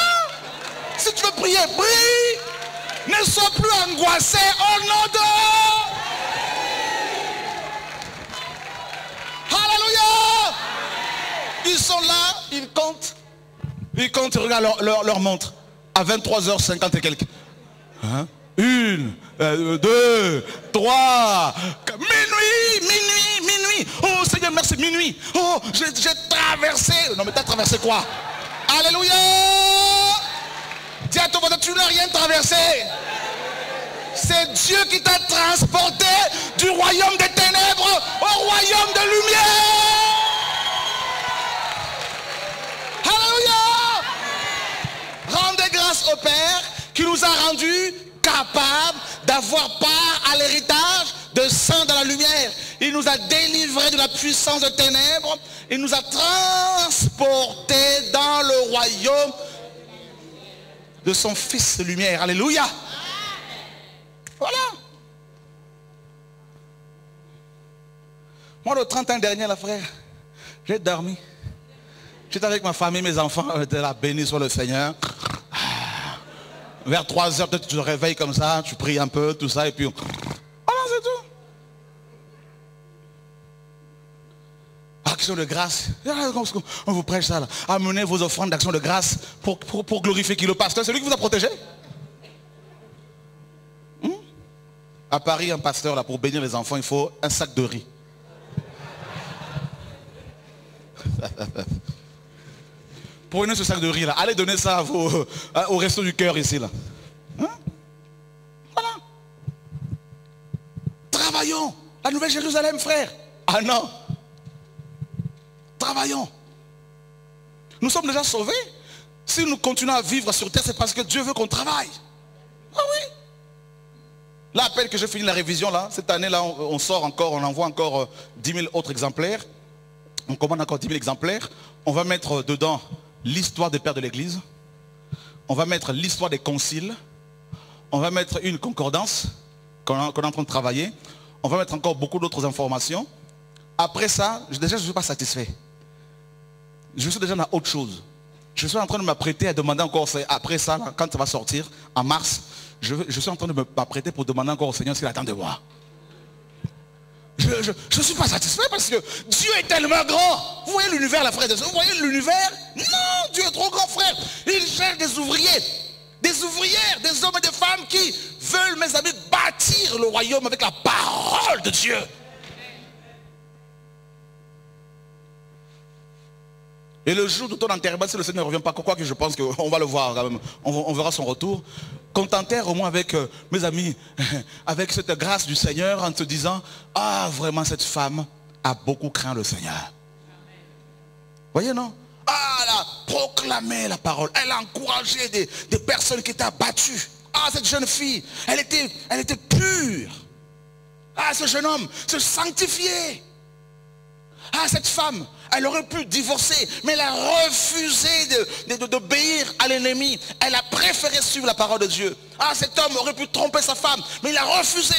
Speaker 1: Si tu veux prier, prie. Ne sois plus angoissé au nom de... Alléluia. Ils sont là, ils comptent. Ils comptent, ils regardent leur, leur- leur montre. À 23h50 et quelques. Hein? Une, euh, deux, trois, minuit, minuit, Oh Seigneur, merci, minuit. Oh, j'ai j'ai traversé. Non, mais t'as traversé quoi? Alléluia. Dis à ton voisin, tu n'as rien traversé. C'est Dieu qui t'a transporté du royaume des ténèbres au royaume de lumière. Alléluia. Rendez grâce au Père qui nous a rendus capables d'avoir part à l'héritage de saints dans la lumière. Il nous a délivrés de la puissance des ténèbres. Il nous a transportés dans le royaume de son Fils de lumière. Alléluia. Voilà. Moi, le 31 dernier, la frère, j'ai dormi. J'étais avec ma famille, mes enfants, on était là, bénis soit le Seigneur. Vers 3 heures, tu te réveilles comme ça, tu pries un peu, tout ça, et puis... Voilà, c'est tout. De grâce. On vous prêche ça là. Amenez vos offrandes d'action de grâce pour, pour, glorifier qui le pasteur. C'est lui qui vous a protégé. Hmm? À Paris, un pasteur, là, pour bénir les enfants, il faut un sac de riz. <laughs> Prenez ce sac de riz là. Allez donner ça à vos- à- au resto du cœur ici là. Hein? Voilà. Travaillons. La Nouvelle Jérusalem, frère. Ah non. Travaillons. Nous sommes déjà sauvés. Si nous continuons à vivre sur terre, c'est parce que Dieu veut qu'on travaille. Ah oui. L'appel que j'ai fini la révision là, cette année là, on, sort encore, on envoie encore euh, 10 000 autres exemplaires. On commande encore 10 000 exemplaires. On va mettre euh, dedans l'histoire des pères de l'église. On va mettre l'histoire des conciles. On va mettre une concordance qu'on est en train de travailler. On va mettre encore beaucoup d'autres informations. Après ça, déjà je ne suis pas satisfait. Je suis déjà dans autre chose. Je suis en train de m'apprêter à demander encore, après ça, quand ça va sortir, en mars, je, suis en train de m'apprêter pour demander encore au Seigneur ce qu'il attend de moi. Je ne suis pas satisfait parce que Dieu est tellement grand. Vous voyez l'univers, la frère de Vous voyez l'univers? Non, Dieu est trop grand, frère. Il cherche des ouvriers, des ouvrières, des hommes et des femmes qui veulent, mes amis, bâtir le royaume avec la parole de Dieu. Et le jour de ton enterrement, si le Seigneur ne revient pas, quoi que je pense qu'on va le voir quand même, on, verra son retour. Qu'on au moins avec, euh, mes amis, <laughs> avec cette grâce du Seigneur en te disant, ah vraiment cette femme a beaucoup craint le Seigneur. Voyez non? Ah, elle a proclamé la parole. Elle a encouragé des, des personnes qui étaient abattues. Ah, cette jeune fille, elle était, elle était pure. Ah, ce jeune homme se sanctifiait. Ah, cette femme, elle aurait pu divorcer, mais elle a refusé d'obéir à l'ennemi. Elle a préféré suivre la parole de Dieu. Ah, cet homme aurait pu tromper sa femme, mais il a refusé.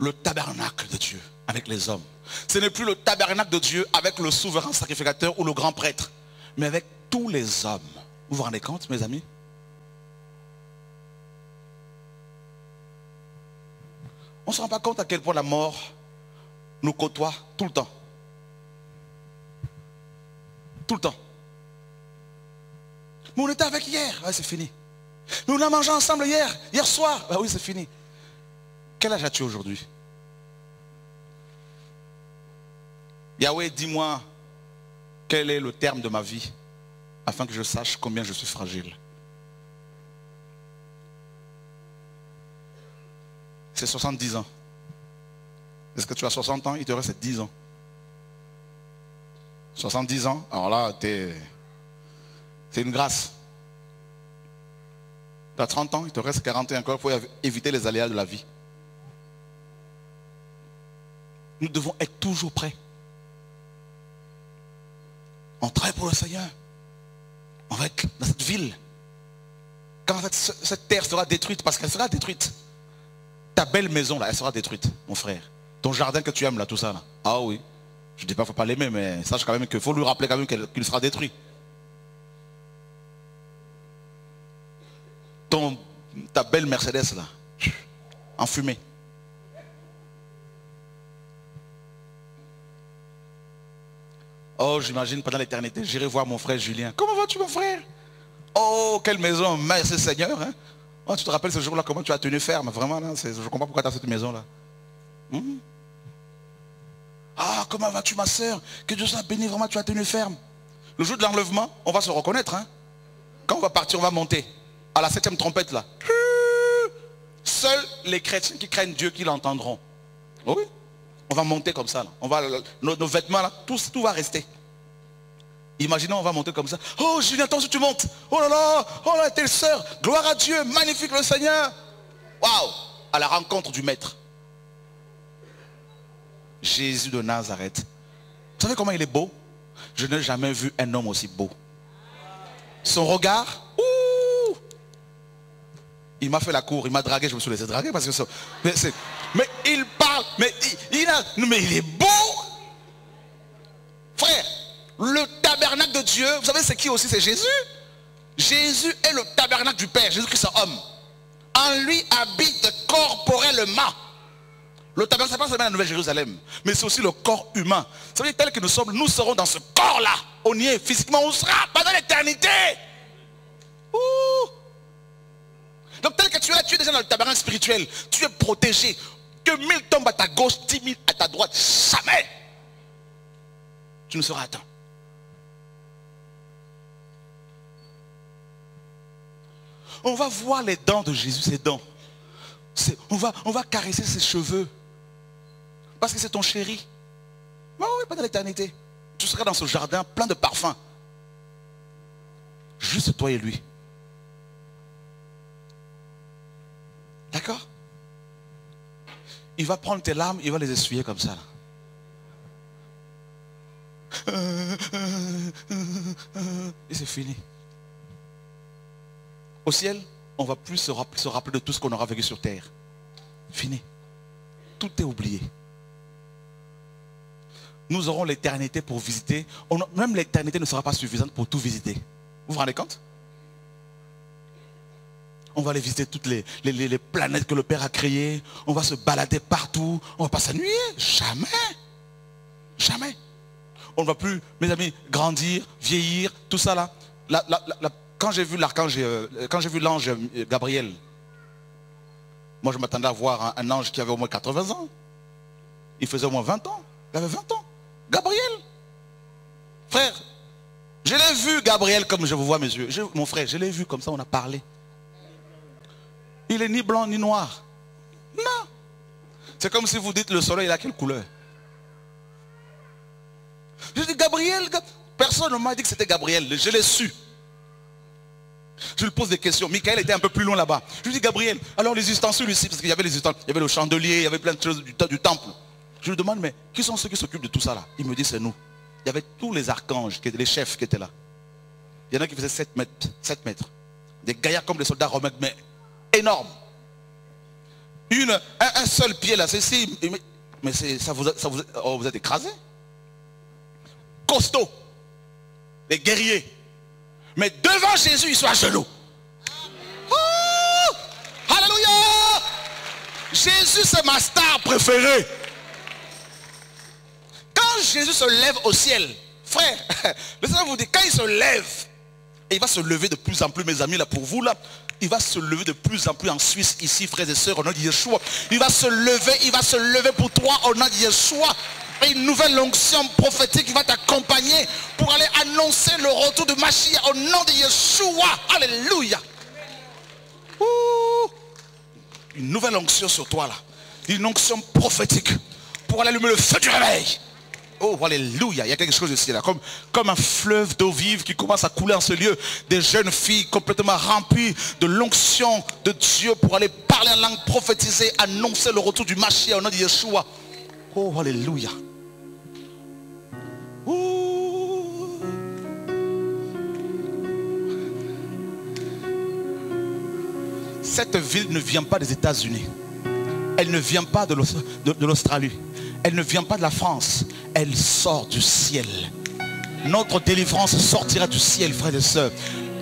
Speaker 1: Le tabernacle de Dieu avec les hommes. Ce n'est plus le tabernacle de Dieu avec le souverain sacrificateur ou le grand prêtre, mais avec tous les hommes. Vous vous rendez compte, mes amis? On ne se rend pas compte à quel point la mort nous côtoie tout le temps. Tout le temps. Mais on était avec hier. c'est fini. Mais on a mangé ensemble hier, hier soir. Ah oui, c'est fini. Quel âge as-tu aujourd'hui? Yahweh, dis-moi quel est le terme de ma vie? Afin que je sache combien je suis fragile. C'est 70 ans. Est-ce que tu as 60 ans? Il te reste 10 ans. 70 ans, alors là, c'est une grâce. Tu as 30 ans, il te reste 41 encore, il faut éviter les aléas de la vie. Nous devons être toujours prêts. On pour le Seigneur. Va être dans cette ville. Quand cette terre sera détruite, parce qu'elle sera détruite. Ta belle maison, là, elle sera détruite, mon frère. Ton jardin que tu aimes, là, tout ça, là. Ah oui. Je ne dis pas qu'il ne faut pas l'aimer, mais sache quand même qu'il faut lui rappeler quand même qu'il sera détruit. Ta belle Mercedes, là, en Oh, j'imagine pendant l'éternité, j'irai voir mon frère Julien. Comment vas-tu, mon frère? Oh, quelle maison, merci Seigneur. Hein? Oh, tu te rappelles ce jour-là, comment tu as tenu ferme, vraiment, là, je comprends pourquoi tu as cette maison-là. Hmm? Ah, comment vas-tu, ma soeur Que Dieu soit béni, vraiment, tu as tenu ferme. Le jour de l'enlèvement, on va se reconnaître. Hein? Quand on va partir, on va monter. À la septième trompette, là. Seuls les chrétiens qui craignent Dieu qui l'entendront. Oui. On va monter comme ça. On va, nos, vêtements, là, tout, va rester. Imaginons, on va monter comme ça. Oh, Julien, attends, tu montes. Oh là là, oh là, telle soeur. Gloire à Dieu, magnifique le Seigneur. Waouh, à la rencontre du Maître. Jésus de Nazareth. Vous savez comment il est beau? Je n'ai jamais vu un homme aussi beau. Son regard, il m'a fait la cour, il m'a dragué, je me suis laissé draguer parce que mais, mais il parle, mais il, a, mais il est beau. Frère, le tabernacle de Dieu, vous savez c'est qui aussi? C'est Jésus. Jésus est le tabernacle du Père, Jésus-Christ est homme. En lui habite corporellement. Le tabernacle, c'est pas seulement la Nouvelle Jérusalem, mais c'est aussi le corps humain. Ça veut dire tel que nous sommes, nous serons dans ce corps-là. On y est physiquement, on sera pendant l'éternité. Donc tel que tu es, tu es déjà dans le tabernacle spirituel. Tu es protégé. Que mille tombent à ta gauche, dix mille à ta droite. Jamais. Tu ne seras atteint. On va voir les dents de Jésus, ses dents. On va, on va caresser ses cheveux. Parce que c'est ton chéri. Mais oui, pas dans l'éternité. Tu seras dans ce jardin plein de parfums. Juste toi et lui. D'accord? Il va prendre tes larmes, il va les essuyer comme ça. Et c'est fini. Au ciel, on ne va plus se rappeler, de tout ce qu'on aura vécu sur terre. Fini. Tout est oublié. Nous aurons l'éternité pour visiter. même l'éternité ne sera pas suffisante pour tout visiter. Vous vous rendez compte? On va aller visiter toutes les, planètes que le Père a créées. On va se balader partout. On ne va pas s'ennuyer. Jamais. Jamais. On ne va plus, mes amis, grandir, vieillir, tout ça là. quand j'ai vu l'archange, euh, quand j'ai vu l'ange euh, Gabriel, moi je m'attendais à voir un, ange qui avait au moins 80 ans. Il faisait au moins 20 ans. Il avait 20 ans. Gabriel. Frère, je l'ai vu Gabriel comme je vous vois mes yeux. mon frère, je l'ai vu comme ça, on a parlé. Il est ni blanc ni noir. Non. C'est comme si vous dites le soleil, il a quelle couleur? Je dis Gabriel, personne ne m'a dit que c'était Gabriel. Je l'ai su. Je lui pose des questions. Michael était un peu plus loin là-bas. Je lui dis Gabriel, alors les ustensiles ici, parce qu'il y avait les ustensiles, il y avait le chandelier, il y avait plein de choses du, temple. Je lui demande, mais qui sont ceux qui s'occupent de tout ça là? Il me dit, c'est nous. Il y avait tous les archanges, les chefs qui étaient là. Il y en a qui faisaient 7 mètres. 7 mètres. Des gaillards comme les soldats romains, mais énorme. Une, un, seul pied là, c'est si, mais ça vous, ça vous, oh, vous êtes écrasé. Costaud. Les guerriers. Mais devant Jésus, ils sont à genoux. Oh! Alléluia. Jésus, c'est ma star préférée. Quand Jésus se lève au ciel, frère, <laughs> le Seigneur vous dit, quand il se lève, et il va se lever de plus en plus, mes amis, là, pour vous, là, il va se lever de plus en plus en Suisse, ici, frères et sœurs, au nom de Yeshua. Il va se lever, il va se lever pour toi, au nom de Yeshua. Une nouvelle onction prophétique va t'accompagner pour aller annoncer le retour de Machia au nom de Yeshua. Alléluia. Une nouvelle onction sur toi là. Une onction prophétique pour aller allumer le feu du réveil. Oh, alléluia. Il y a quelque chose ici là. Comme, comme un fleuve d'eau vive qui commence à couler en ce lieu. Des jeunes filles complètement remplies de l'onction de Dieu pour aller parler en langue prophétisée, annoncer le retour du Machia au nom de Yeshua. Oh, alléluia. Cette ville ne vient pas des États-Unis. Elle ne vient pas de l'Australie. Elle ne vient pas de la France. Elle sort du ciel. Notre délivrance sortira du ciel, frères et sœurs.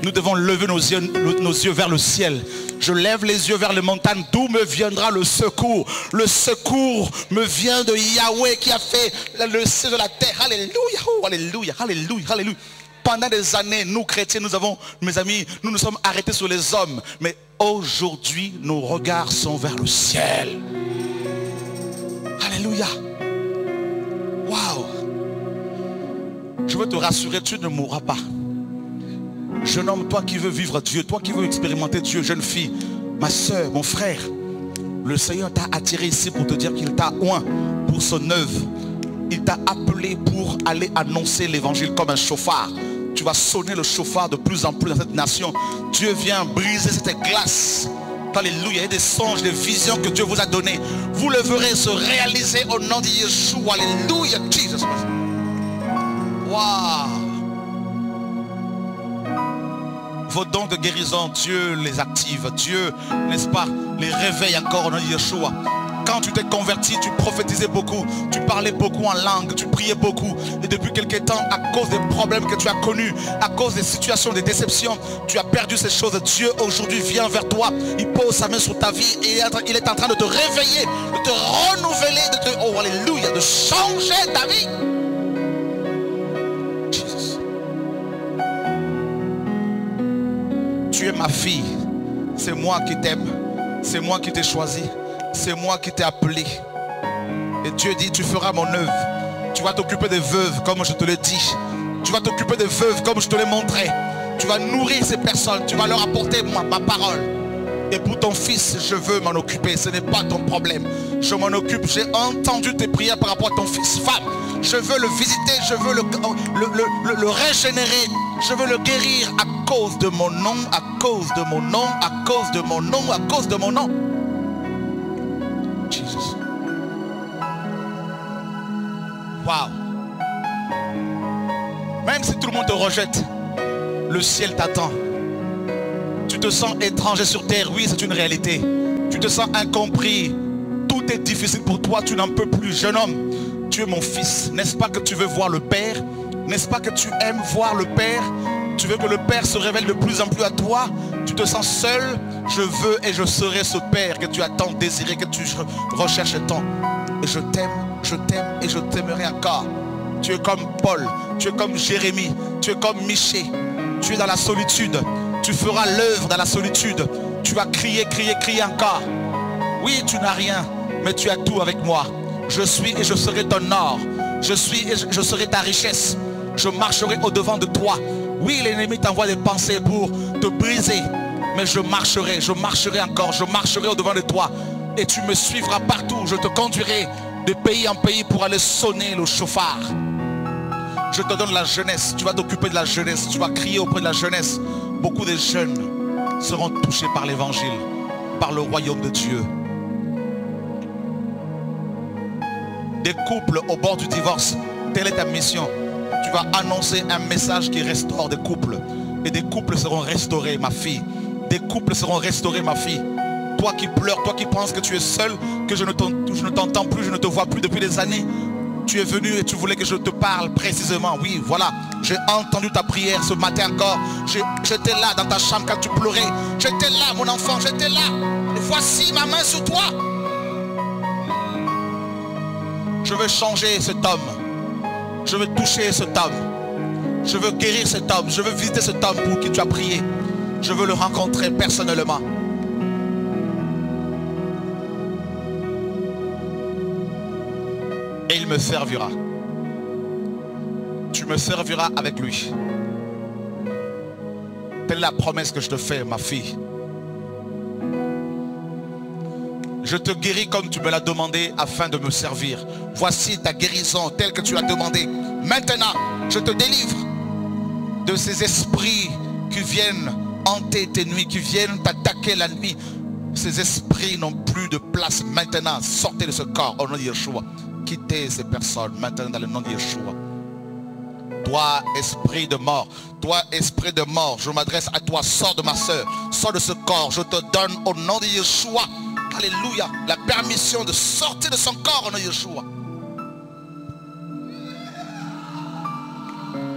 Speaker 1: Nous devons lever nos yeux, vers le ciel. Je lève les yeux vers les montagnes. D'où me viendra le secours Le secours me vient de Yahweh qui a fait le ciel de la terre. Alléluia, oh, alléluia, alléluia, alléluia. Pendant des années, nous chrétiens, nous avons, mes amis, nous nous sommes arrêtés sur les hommes. Mais aujourd'hui, nos regards sont vers le ciel. Alléluia. Je veux te rassurer, tu ne mourras pas. Jeune homme, toi qui veux vivre Dieu, toi qui veux expérimenter Dieu, jeune fille, ma soeur, mon frère, le Seigneur t'a attiré ici pour te dire qu'il t'a oint pour son œuvre. Il t'a appelé pour aller annoncer l'évangile comme un chauffard. Tu vas sonner le chauffard de plus en plus dans cette nation. Dieu vient briser cette glace. Alléluia. Il y a des songes, des visions que Dieu vous a données. Vous le verrez se réaliser au nom de Yeshua. Alléluia. Vos dons de guérison, Dieu les active. Dieu, n'est-ce pas, les réveille encore au nom de Yeshua. Quand tu t'es converti, tu prophétisais beaucoup, tu parlais beaucoup en langue, tu priais beaucoup. Et depuis quelques temps, à cause des problèmes que tu as connus, à cause des situations, des déceptions, tu as perdu ces choses. Dieu aujourd'hui vient vers toi, il pose sa main sur ta vie et il est en train de te réveiller, de te renouveler, de te, oh alléluia, de changer ta vie. Ma fille, c'est moi qui t'aime, c'est moi qui t'ai choisi c'est moi qui t'ai appelé. Et Dieu dit, tu feras mon œuvre. Tu vas t'occuper des veuves comme je te l'ai dit. Tu vas t'occuper des veuves comme je te l'ai montré. Tu vas nourrir ces personnes. Tu vas leur apporter ma, ma parole. Et pour ton fils, je veux m'en occuper. Ce n'est pas ton problème. Je m'en occupe. J'ai entendu tes prières par rapport à ton fils. Femme, je veux le visiter. Je veux le, le, le régénérer. Je veux le guérir à cause de mon nom, à cause de mon nom, à cause de mon nom, à cause de mon nom. Jesus. Wow. Même si tout le monde te rejette, le ciel t'attend. Tu te sens étranger sur terre, oui, c'est une réalité. Tu te sens incompris. Tout est difficile pour toi, tu n'en peux plus, jeune homme. Tu es mon fils. N'est-ce pas que tu veux voir le Père? N'est-ce pas que tu aimes voir le Père? Tu veux que le Père se révèle de plus en plus à toi? Tu te sens seul? Je veux et je serai ce Père que tu as tant désiré, que tu recherches tant. Et je t'aime, je t'aime et je t'aimerai encore. Tu es comme Paul, tu es comme Jérémie, tu es comme Miché. Tu es dans la solitude. Tu feras l'œuvre dans la solitude. Tu vas crier, crier, crier encore. Oui, tu n'as rien, mais tu as tout avec moi. Je suis et je serai ton or. Je suis et je serai ta richesse. Je marcherai au-devant de toi. Oui, l'ennemi t'envoie des pensées pour te briser. Mais je marcherai, je marcherai encore, je marcherai au-devant de toi. Et tu me suivras partout. Je te conduirai de pays en pays pour aller sonner le chauffard. Je te donne la jeunesse. Tu vas t'occuper de la jeunesse. Tu vas crier auprès de la jeunesse. Beaucoup de jeunes seront touchés par l'évangile, par le royaume de Dieu. Des couples au bord du divorce. Telle est ta mission. Tu vas annoncer un message qui restaure des couples. Et des couples seront restaurés, ma fille. Des couples seront restaurés, ma fille. Toi qui pleures, toi qui penses que tu es seul, que je ne t'entends plus, je ne te vois plus depuis des années. Tu es venu et tu voulais que je te parle précisément. Oui, voilà. J'ai entendu ta prière ce matin encore. J'étais là dans ta chambre quand tu pleurais. J'étais là, mon enfant, j'étais là. Voici ma main sur toi. Je veux changer cet homme. Je veux toucher cet homme. Je veux guérir cet homme. Je veux visiter cet homme pour qui tu as prié. Je veux le rencontrer personnellement. Me servira. Tu me serviras avec lui. Telle la promesse que je te fais, ma fille. Je te guéris comme tu me l'as demandé afin de me servir. Voici ta guérison telle que tu l'as demandé. Maintenant, je te délivre de ces esprits qui viennent hanter tes nuits, qui viennent t'attaquer la nuit. Ces esprits n'ont plus de place maintenant. Sortez de ce corps au nom de Yeshua. Quittez ces personnes maintenant dans le nom de Yeshua. Toi, esprit de mort, toi, esprit de mort, je m'adresse à toi, sors de ma soeur, sors de ce corps, je te donne au nom de Yeshua Alléluia. La permission de sortir de son corps en Yeshua.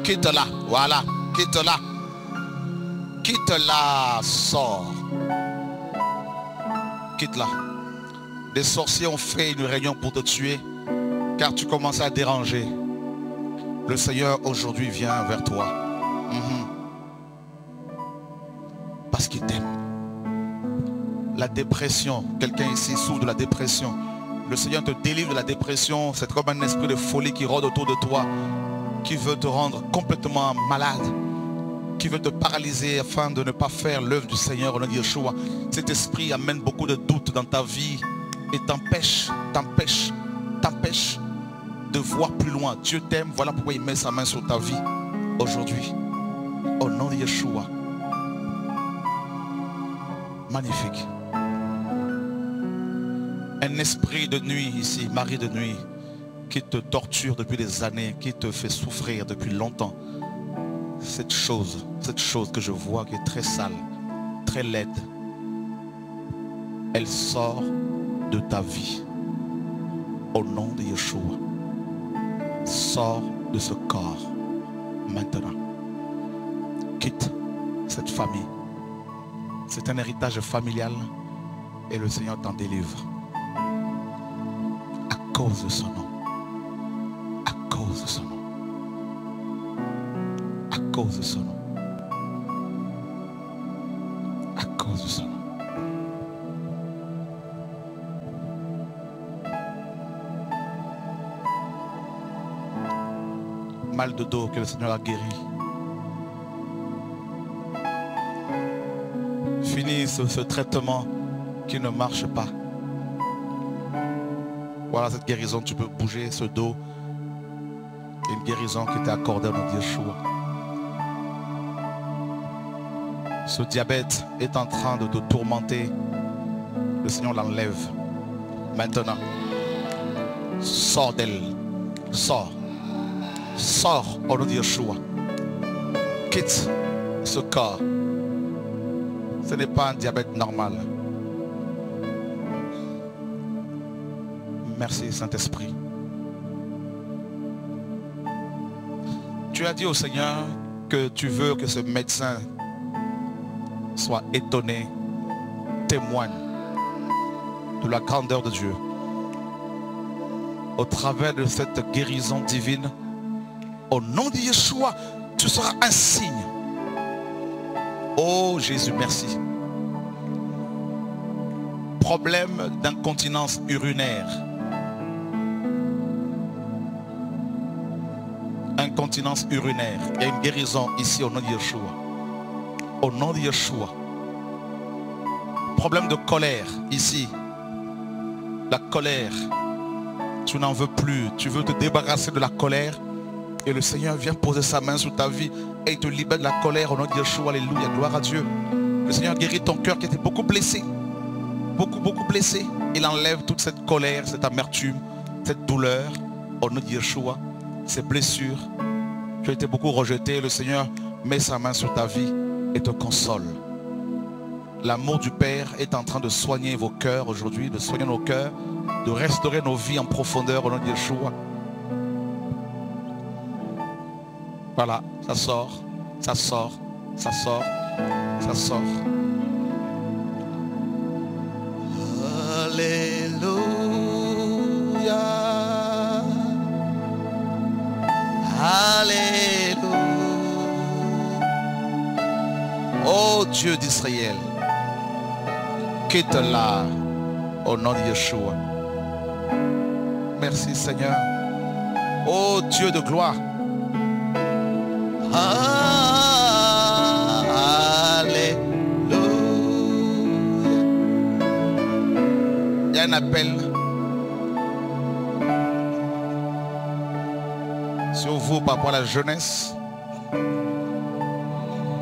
Speaker 1: Quitte-la. Voilà. Quitte-la. Quitte-la. Sors. Quitte-la. Des sorciers ont fait une réunion pour te tuer car tu commences à déranger. Le Seigneur aujourd'hui vient vers toi. Mhm. Parce qu'il t'aime la dépression. Quelqu'un ici souffre de la dépression. Le Seigneur te délivre de la dépression. C'est comme un esprit de folie qui rôde autour de toi, qui veut te rendre complètement malade, qui veut te paralyser afin de ne pas faire l'œuvre du Seigneur au nom de Yeshua. Cet esprit amène beaucoup de doutes dans ta vie et t'empêche, t'empêche, t'empêche de voir plus loin. Dieu t'aime, voilà pourquoi il met sa main sur ta vie aujourd'hui. Au nom de Yeshua. Magnifique un esprit de nuit ici, mari de nuit, qui te torture depuis des années, qui te fait souffrir depuis longtemps. Cette chose, cette chose que je vois qui est très sale, très laide, elle sort de ta vie. Au nom de Yeshua. Sors de ce corps maintenant. Quitte cette famille. C'est un héritage familial et le Seigneur t'en délivre cause de son nom. À cause de son nom. À cause de son nom. À cause de son nom. Mal de dos que le Seigneur a guéri. Fini ce traitement qui ne marche pas. Voilà cette guérison, tu peux bouger ce dos. Une guérison qui t'est accordée à Yeshua. Ce diabète est en train de te tourmenter. Le Seigneur l'enlève. Maintenant, sors d'elle. Sors. Sors au nom de Yeshua. Quitte ce corps. Ce n'est pas un diabète normal. Merci Saint-Esprit. Tu as dit au Seigneur que tu veux que ce médecin soit étonné, témoigne de la grandeur de Dieu. Au travers de cette guérison divine, au nom de Yeshua, tu seras un signe. Oh Jésus, merci. Problème d'incontinence urinaire incontinence urinaire. Il y a une guérison ici au nom de Yeshua. Au nom de Yeshua. Problème de colère ici. La colère. Tu n'en veux plus. Tu veux te débarrasser de la colère. Et le Seigneur vient poser sa main sur ta vie et il te libère de la colère au nom de Yeshua. Alléluia. Gloire à Dieu. Le Seigneur guérit ton cœur qui était beaucoup blessé. Beaucoup, beaucoup blessé. Il enlève toute cette colère, cette amertume, cette douleur au nom de Yeshua ces blessures. Tu as été beaucoup rejeté. Le Seigneur met sa main sur ta vie et te console. L'amour du Père est en train de soigner vos cœurs aujourd'hui, de soigner nos cœurs, de restaurer nos vies en profondeur au nom de Yeshua. Voilà, ça sort, ça sort, ça sort, ça sort. Alléluia. Alléluia. Oh Dieu d'Israël, quitte là au nom de Yeshua. Merci Seigneur. Oh Dieu de gloire. Il y a un appel sur vous par rapport à la jeunesse,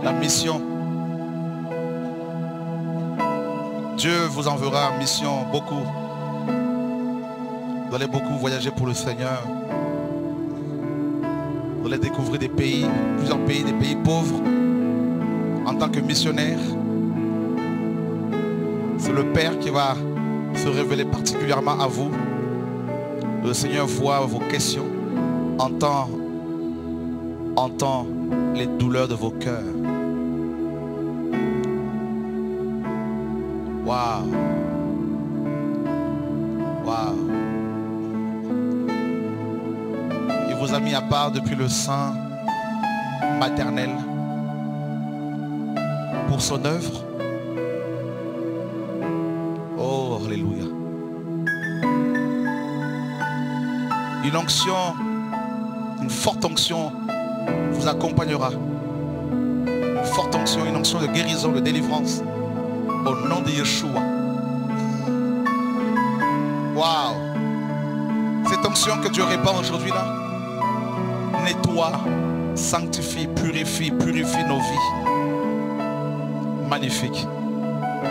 Speaker 1: la mission. Dieu vous enverra en mission beaucoup. Vous allez beaucoup voyager pour le Seigneur. Vous allez découvrir des pays, plusieurs pays, des pays pauvres. En tant que missionnaire, c'est le Père qui va se révéler particulièrement à vous. Le Seigneur voit vos questions, entend, entend les douleurs de vos cœurs. Part depuis le sein maternel pour son œuvre. Oh, Alléluia. Une onction, une forte onction vous accompagnera. Une forte onction, une onction de guérison, de délivrance. Au nom de Yeshua. Waouh. Cette onction que Dieu répand aujourd'hui là, nettoie, sanctifie, purifie, purifie nos vies. Magnifique.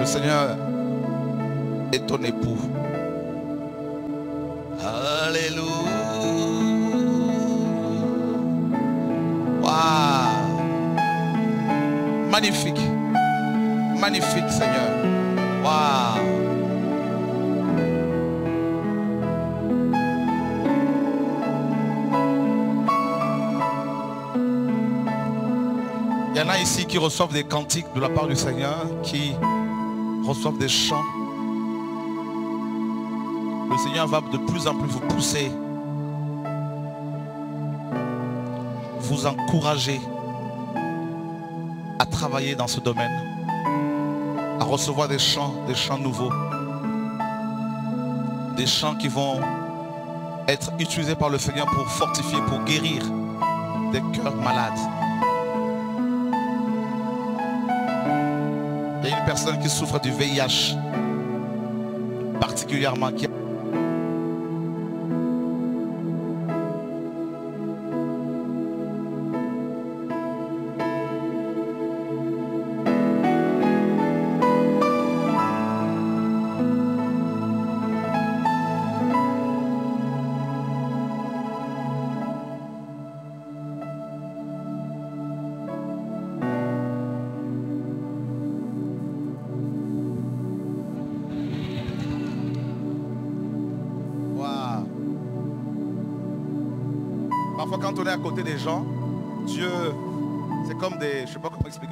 Speaker 1: Le Seigneur est ton époux. Alléluia. Waouh. Magnifique. Magnifique Seigneur. Waouh. Ici qui reçoivent des cantiques de la part du Seigneur, qui reçoivent des chants. Le Seigneur va de plus en plus vous pousser, vous encourager à travailler dans ce domaine, à recevoir des chants, des chants nouveaux, des chants qui vont être utilisés par le Seigneur pour fortifier, pour guérir des cœurs malades. Il y a une personne qui souffre du VIH, particulièrement qui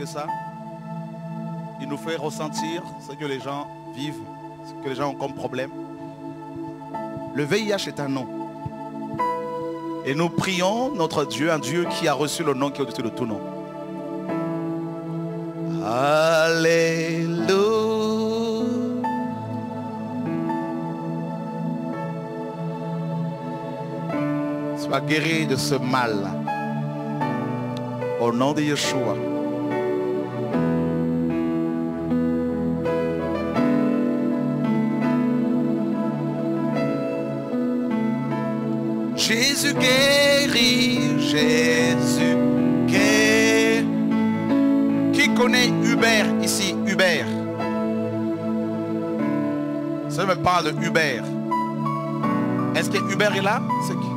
Speaker 1: ça. Il nous fait ressentir ce que les gens vivent, ce que les gens ont comme problème. Le VIH est un nom. Et nous prions notre Dieu, un Dieu qui a reçu le nom qui est au-dessus de tout nom. Alléluia. Sois guéri de ce mal. Au nom de Yeshua. Jésus guérit, Jésus. Qui connaît Hubert ici? Hubert. Ça me parle de Hubert. Est-ce que Hubert est là? C'est qui?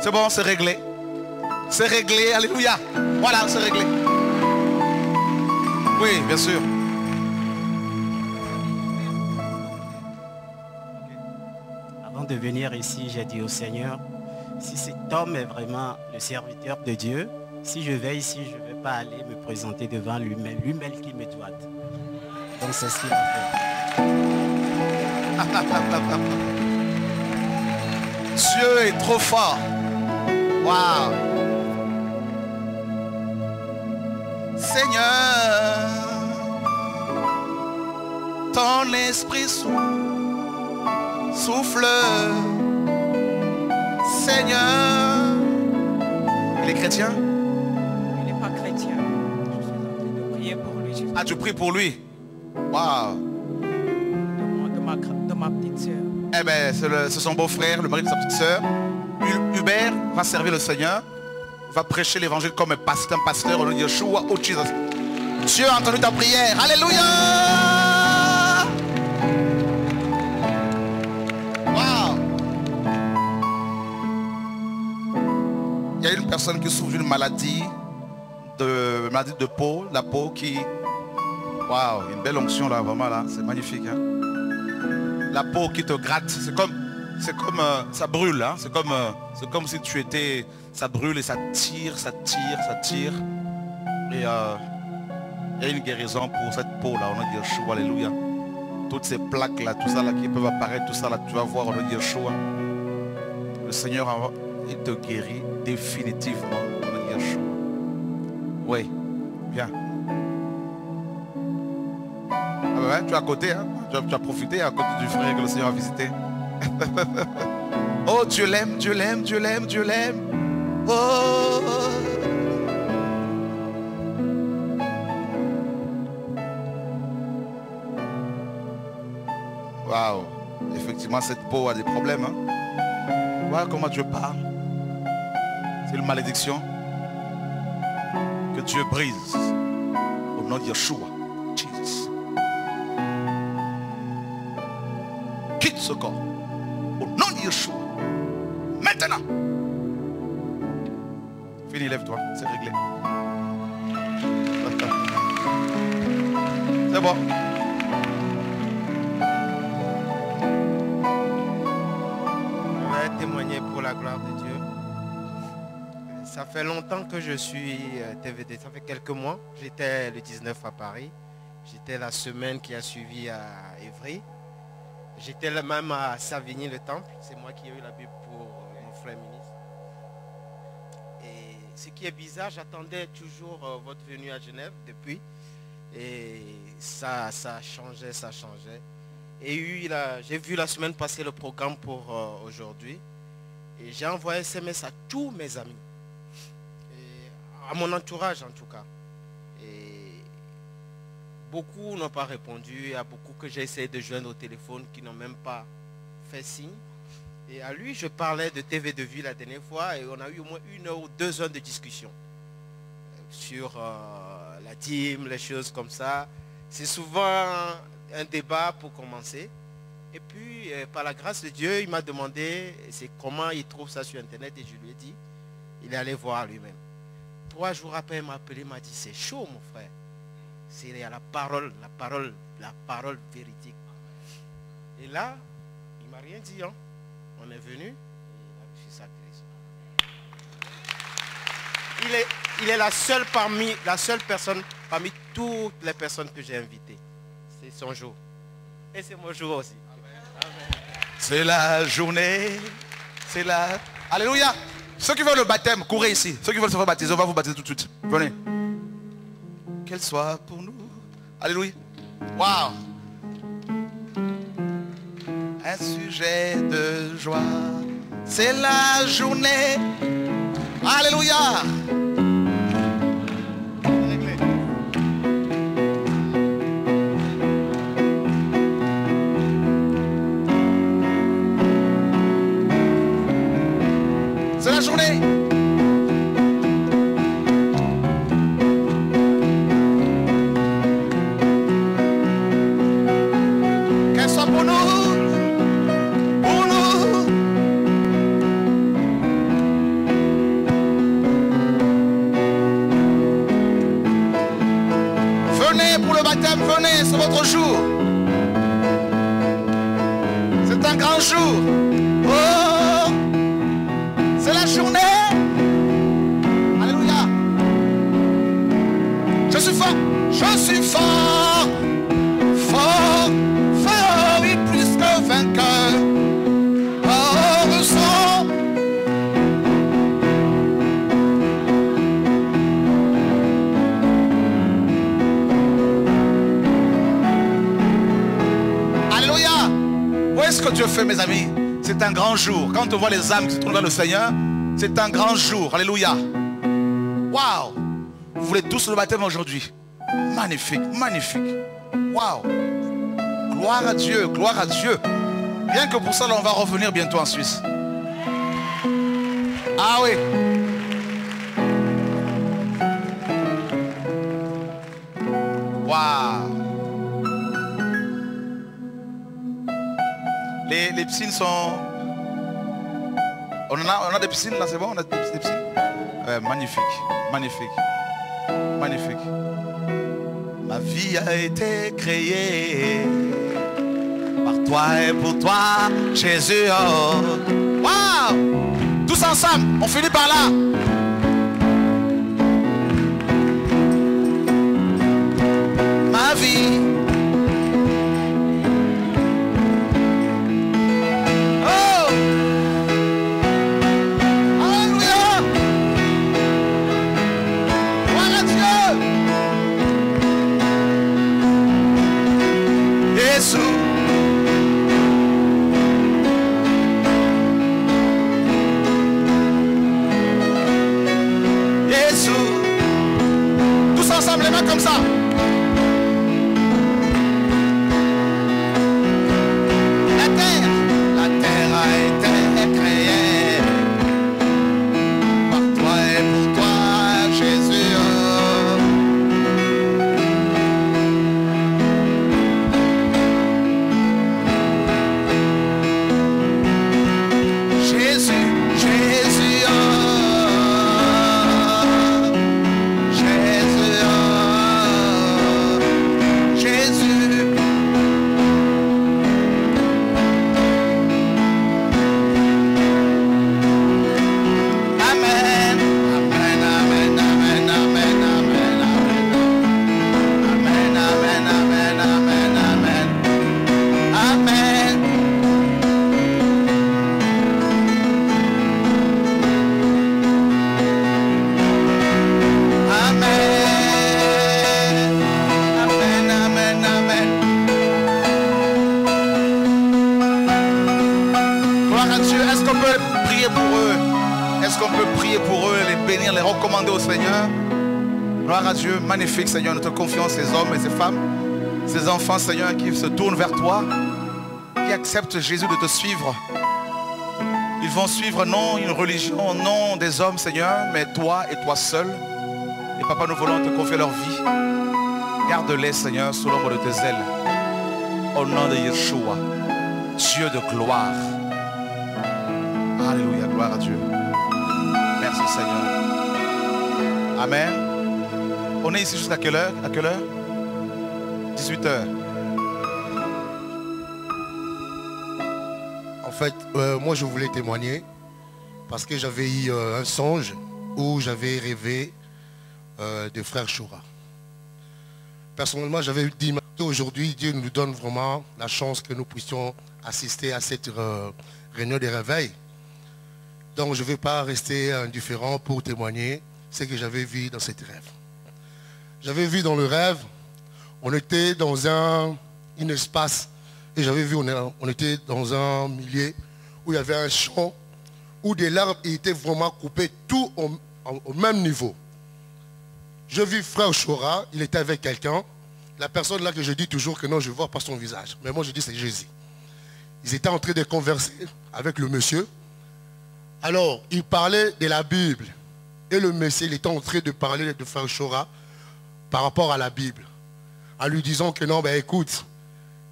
Speaker 1: C'est bon, c'est réglé. C'est réglé, alléluia. Voilà, c'est réglé. Oui, bien sûr.
Speaker 4: Ici, j'ai dit au Seigneur, si cet homme est vraiment le serviteur de Dieu, si je vais ici, je ne vais pas aller me présenter devant lui-même, lui-même qui me doit. Donc c'est ce qu'il fait. <laughs>
Speaker 1: Dieu est trop fort. Waouh. Seigneur, ton esprit sou- souffle. Seigneur. Il est chrétien?
Speaker 5: Il n'est pas chrétien. Je suis en train de prier pour lui.
Speaker 1: Ah, tu pries pour lui? Waouh.
Speaker 5: de, de ma, de ma petite sœur.
Speaker 1: Eh bien, c'est son beau-frère, le mari de sa petite sœur. Hu- Hubert va servir le Seigneur, va prêcher l'évangile comme un pasteur, un pasteur au nom de Yeshua, Jesus. Dieu a entendu ta prière. Alléluia. Qui souffre d'une maladie, de maladie de peau, la peau qui... Waouh, une belle onction là, vraiment là, c'est magnifique. hein la peau qui te gratte. C'est comme, c'est comme, euh, ça brûle. hein. C'est comme, euh, c'est comme si tu étais, ça brûle et ça tire, ça tire, ça tire. Et euh, une guérison pour cette peau là. On a dit Yeshua, alléluia. Toutes ces plaques là, tout ça là qui peuvent apparaître, tout ça là, tu vas voir, on a dit Yeshua. Le Seigneur, il te guérit définitivement. A dit Yeshua. Oui, bien. Ah ouais, tu es à côté, hein. tu, as, tu profité à côté du frère que le Seigneur a visité. <laughs> oh, Dieu l'aime, Dieu l'aime, Dieu l'aime, Dieu l'aime. Oh. Waouh, effectivement, cette peau a des problèmes. Hein. Voilà comment Dieu parle. C'est une malédiction que Dieu brise au nom de Yeshua. Jesus. Quitte ce corps. Au nom de Yeshua. Maintenant. Fini, lève-toi. C'est réglé. <laughs> C'est bon.
Speaker 6: Ça fait longtemps que je suis euh, TVD, ça fait quelques mois. J'étais le 19 à Paris. J'étais la semaine qui a suivi à Évry. J'étais même à Savigny-le-Temple. C'est moi qui ai eu la Bible pour euh, mon frère ministre. Et ce qui est bizarre, j'attendais toujours euh, votre venue à Genève depuis. Et ça, ça changeait, ça changeait. Et j'ai vu la semaine passée le programme pour aujourd'hui. Et j'ai envoyé SMS à tous mes amis. À mon entourage en tout cas. Et beaucoup n'ont pas répondu. Il y a beaucoup que j'ai essayé de joindre au téléphone qui n'ont même pas fait signe. Et à lui, je parlais de TV de vie la dernière fois et on a eu au moins une heure ou deux heures de discussion sur euh, la dîme, les choses comme ça. C'est souvent un débat pour commencer. Et puis, euh, par la grâce de Dieu, il m'a demandé comment il trouve ça sur Internet et je lui ai dit, il est allé voir lui-même. Trois jours après, il m'a appelé, m'a dit, c'est chaud mon frère. C'est la parole, la parole, la parole véridique. Et là, il m'a rien dit. hein. On est venu il a. Il est, il est la seule parmi, la seule personne parmi toutes les personnes que j'ai invitées. C'est son jour. Et c'est mon jour aussi.
Speaker 1: C'est la journée. C'est la. Alléluia. Ceux qui veulent le baptême, courez ici. Ceux qui veulent se faire baptiser, on va vous baptiser tout de suite. Venez. Qu'elle soit pour nous. Alléluia. Waouh. Un sujet de joie. C'est la journée. Alléluia. Jour. Quand on voit les âmes qui se trouvent vers le Seigneur, c'est un grand jour. Alléluia. Waouh. Vous voulez tous le baptême aujourd'hui. Magnifique, magnifique. Waouh. Gloire à Dieu, gloire à Dieu. Bien que pour ça, on va revenir bientôt en Suisse. Ah oui. Waouh. Les, les piscines sont... On, a, des piscines là, c'est bon On a des, piscines? Magnifique, magnifique, magnifique. Ma vie a été créée par toi et pour toi, Jésus. Oh. Waouh Tous ensemble, on finit par là. Magnifique, Seigneur, notre confiance, ces hommes et ces femmes, ces enfants, Seigneur, qui se tournent vers toi, qui acceptent Jésus de te suivre. Ils vont suivre non une religion, non des hommes, Seigneur, mais toi et toi seul. Et Papa, nous voulons te confier leur vie. Garde-les, Seigneur, sous l'ombre de tes ailes. Au nom de Yeshua, Dieu de gloire. Alléluia, gloire à Dieu. Merci, Seigneur. Amen. On est ici jusqu'à quelle heure? À quelle heure? 18 heures.
Speaker 7: En fait, euh, moi je voulais témoigner parce que j'avais eu euh, un songe où j'avais rêvé euh, de frère Choura. Personnellement, j'avais dit aujourd'hui, Dieu nous donne vraiment la chance que nous puissions assister à cette réunion de réveil. Donc je ne vais pas rester indifférent pour témoigner ce que j'avais vu dans cette rêve. J'avais vu dans le rêve, on était dans un, espace et j'avais vu, on, était dans un milieu où il y avait un champ, où des larmes étaient vraiment coupées, tout au- au même niveau. Je vis frère Chora, il était avec quelqu'un. La personne là que je dis toujours que non, je ne vois pas son visage. Mais moi je dis c'est Jésus. Ils étaient en train de converser avec le monsieur. Alors, il parlait de la Bible. Et le monsieur, il était en train de parler de frère Chora par rapport à la Bible. En lui disant que non, ben écoute,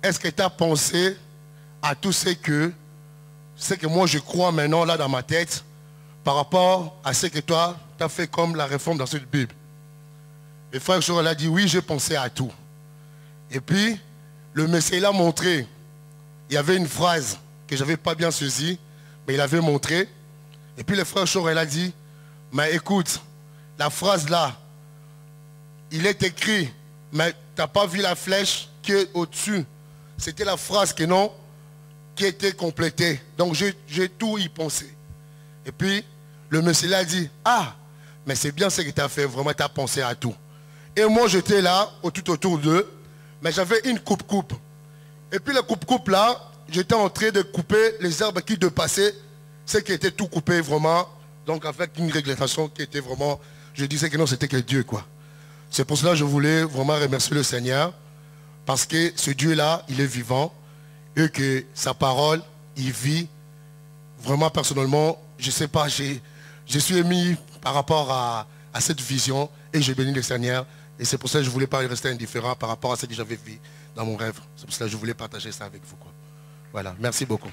Speaker 7: est-ce que tu as pensé à tout ce que, ce que moi je crois maintenant là dans ma tête par rapport à ce que toi, tu as fait comme la réforme dans cette Bible? Et frère Chora a dit oui, j'ai pensé à tout. Et puis, le monsieur l'a montré. Il y avait une phrase que je n'avais pas bien saisie, mais il avait montré. Et puis le frère Chora a dit, mais écoute, la phrase là, il est écrit, mais tu n'as pas vu la flèche qui est au-dessus. C'était la phrase que non, qui était complétée. Donc j'ai tout y pensé. Et puis, le monsieur l'a dit, ah, mais c'est bien ce que tu as fait, vraiment, tu as pensé à tout. Et moi, j'étais là, tout autour d'eux, mais j'avais une coupe-coupe. Et puis la coupe-coupe là, j'étais en train de couper les herbes qui dépassaient, ce qui était tout coupé vraiment. Donc avec une réglementation qui était vraiment, je disais que non, c'était que Dieu quoi. C'est pour cela que je voulais vraiment remercier le Seigneur. Parce que ce Dieu-là, il est vivant. Et que sa parole, il vit. Vraiment personnellement, je ne sais pas, j'ai- je suis émis par rapport à, à cette vision. Et j'ai béni le Seigneur. Et c'est pour ça que je ne voulais pas rester indifférent par rapport à ce que j'avais vu dans mon rêve. C'est pour cela que je voulais partager ça avec vous. quoi. Voilà, merci beaucoup.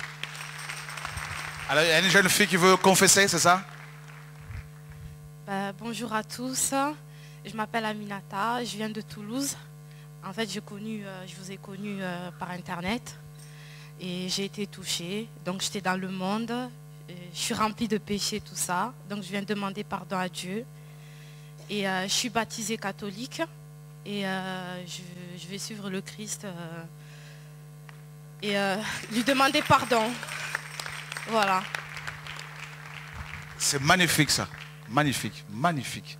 Speaker 1: Alors, il y a une jeune fille qui veut confesser, c'est ça?
Speaker 8: Bah, bonjour à tous. Je m'appelle Aminata, je viens de Toulouse. En fait, connu, euh, je vous ai connu euh, par Internet et j'ai été touchée. Donc, j'étais dans le monde. euh, Je suis remplie de péchés, tout ça. Donc, je viens demander pardon à Dieu. Et je suis baptisée catholique. Et je, je vais suivre le Christ et lui demander pardon. Voilà.
Speaker 1: C'est magnifique ça. Magnifique, magnifique.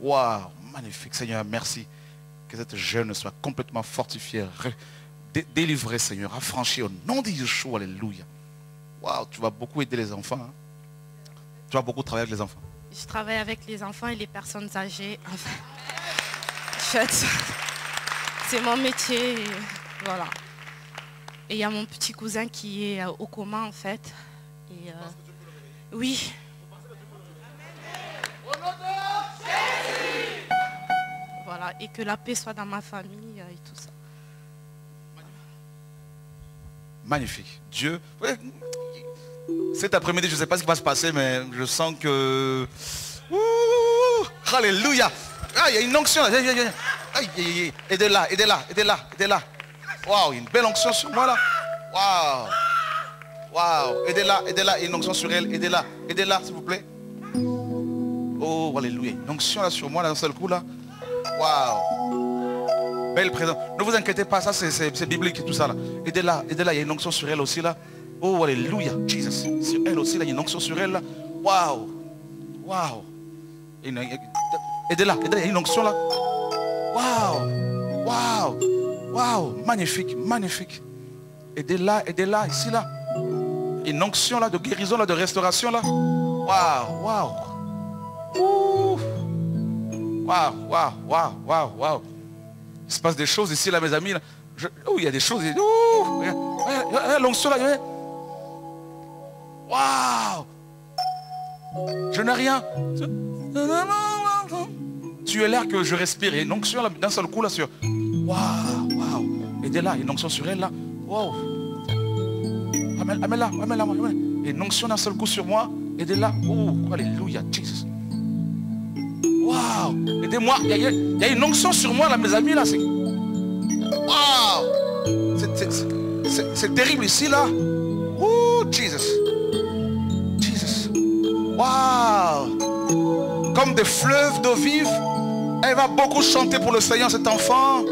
Speaker 1: Waouh, magnifique Seigneur, merci. Que cette jeune soit complètement fortifiée, ré- dé- délivrée Seigneur, affranchie au nom de Yeshua, Alléluia. Waouh, tu vas beaucoup aider les enfants. hein. Tu vas beaucoup travailler avec les enfants.
Speaker 8: Je travaille avec les enfants et les personnes âgées. En fait, En fait, c'est mon métier. et voilà. Et il y a mon petit cousin qui est euh, au coma en fait. Et, euh, oui. Et que la paix soit dans ma famille euh, et tout ça.
Speaker 1: Magnifique. Dieu. Cet après-midi, je ne sais pas ce qui va se passer, mais je sens que. Ouh, Alléluia. Ah, il y a une onction. Aïe. Aidez-la, aidez-la, aidez-la, aidez-la. Waouh, une belle onction sur moi là. Waouh. Waouh. Aidez-la, aidez-la. Une onction sur elle. Aidez-la, aidez-la, s'il vous plaît. Oh, alléluia. Une onction là sur moi, là, d'un seul coup là. Waouh. Belle présence. Ne vous inquiétez pas, ça c'est- biblique et tout ça là. Aidez-la, aidez-la, il y a une onction sur elle aussi là. Oh, alléluia. Jesus. Sur elle aussi là, il y a une onction sur elle là. Waouh. Waouh. Aidez-la, aidez-la, il y a une onction là. Waouh. Waouh. Waouh. Magnifique, magnifique. Aidez-la, aidez-la, ici là. Une onction là de guérison là, de restauration là. Waouh, waouh. Ouh. Waouh, waouh, waouh, waouh, waouh. Il se passe des choses ici là, mes amis. Là. Oh, il y a des choses. Regarde, l'onction là. Waouh. Je n'ai rien. Tu es l'air que je respire. Il y a une onction là, d'un seul coup là sur. Waouh, waouh. Il y a une onction sur elle là. Waouh. Amène- Amène-la, amène-la, amène-la. A une onction d'un seul coup sur moi. Aidez-la. Oh, alléluia, Jesus. Waouh. Aidez-moi. Il y, a- une onction sur moi là, mes amis là. Waouh. C'est terrible ici là. Oh, Jesus. Jesus. Waouh. Comme des fleuves d'eau vive. Elle va beaucoup chanter pour le Seigneur, cet enfant.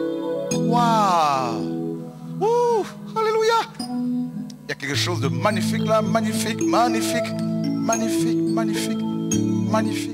Speaker 1: Waouh. Ouh, Alléluia. Il y a quelque chose de magnifique là, magnifique, magnifique, magnifique, magnifique, magnifique.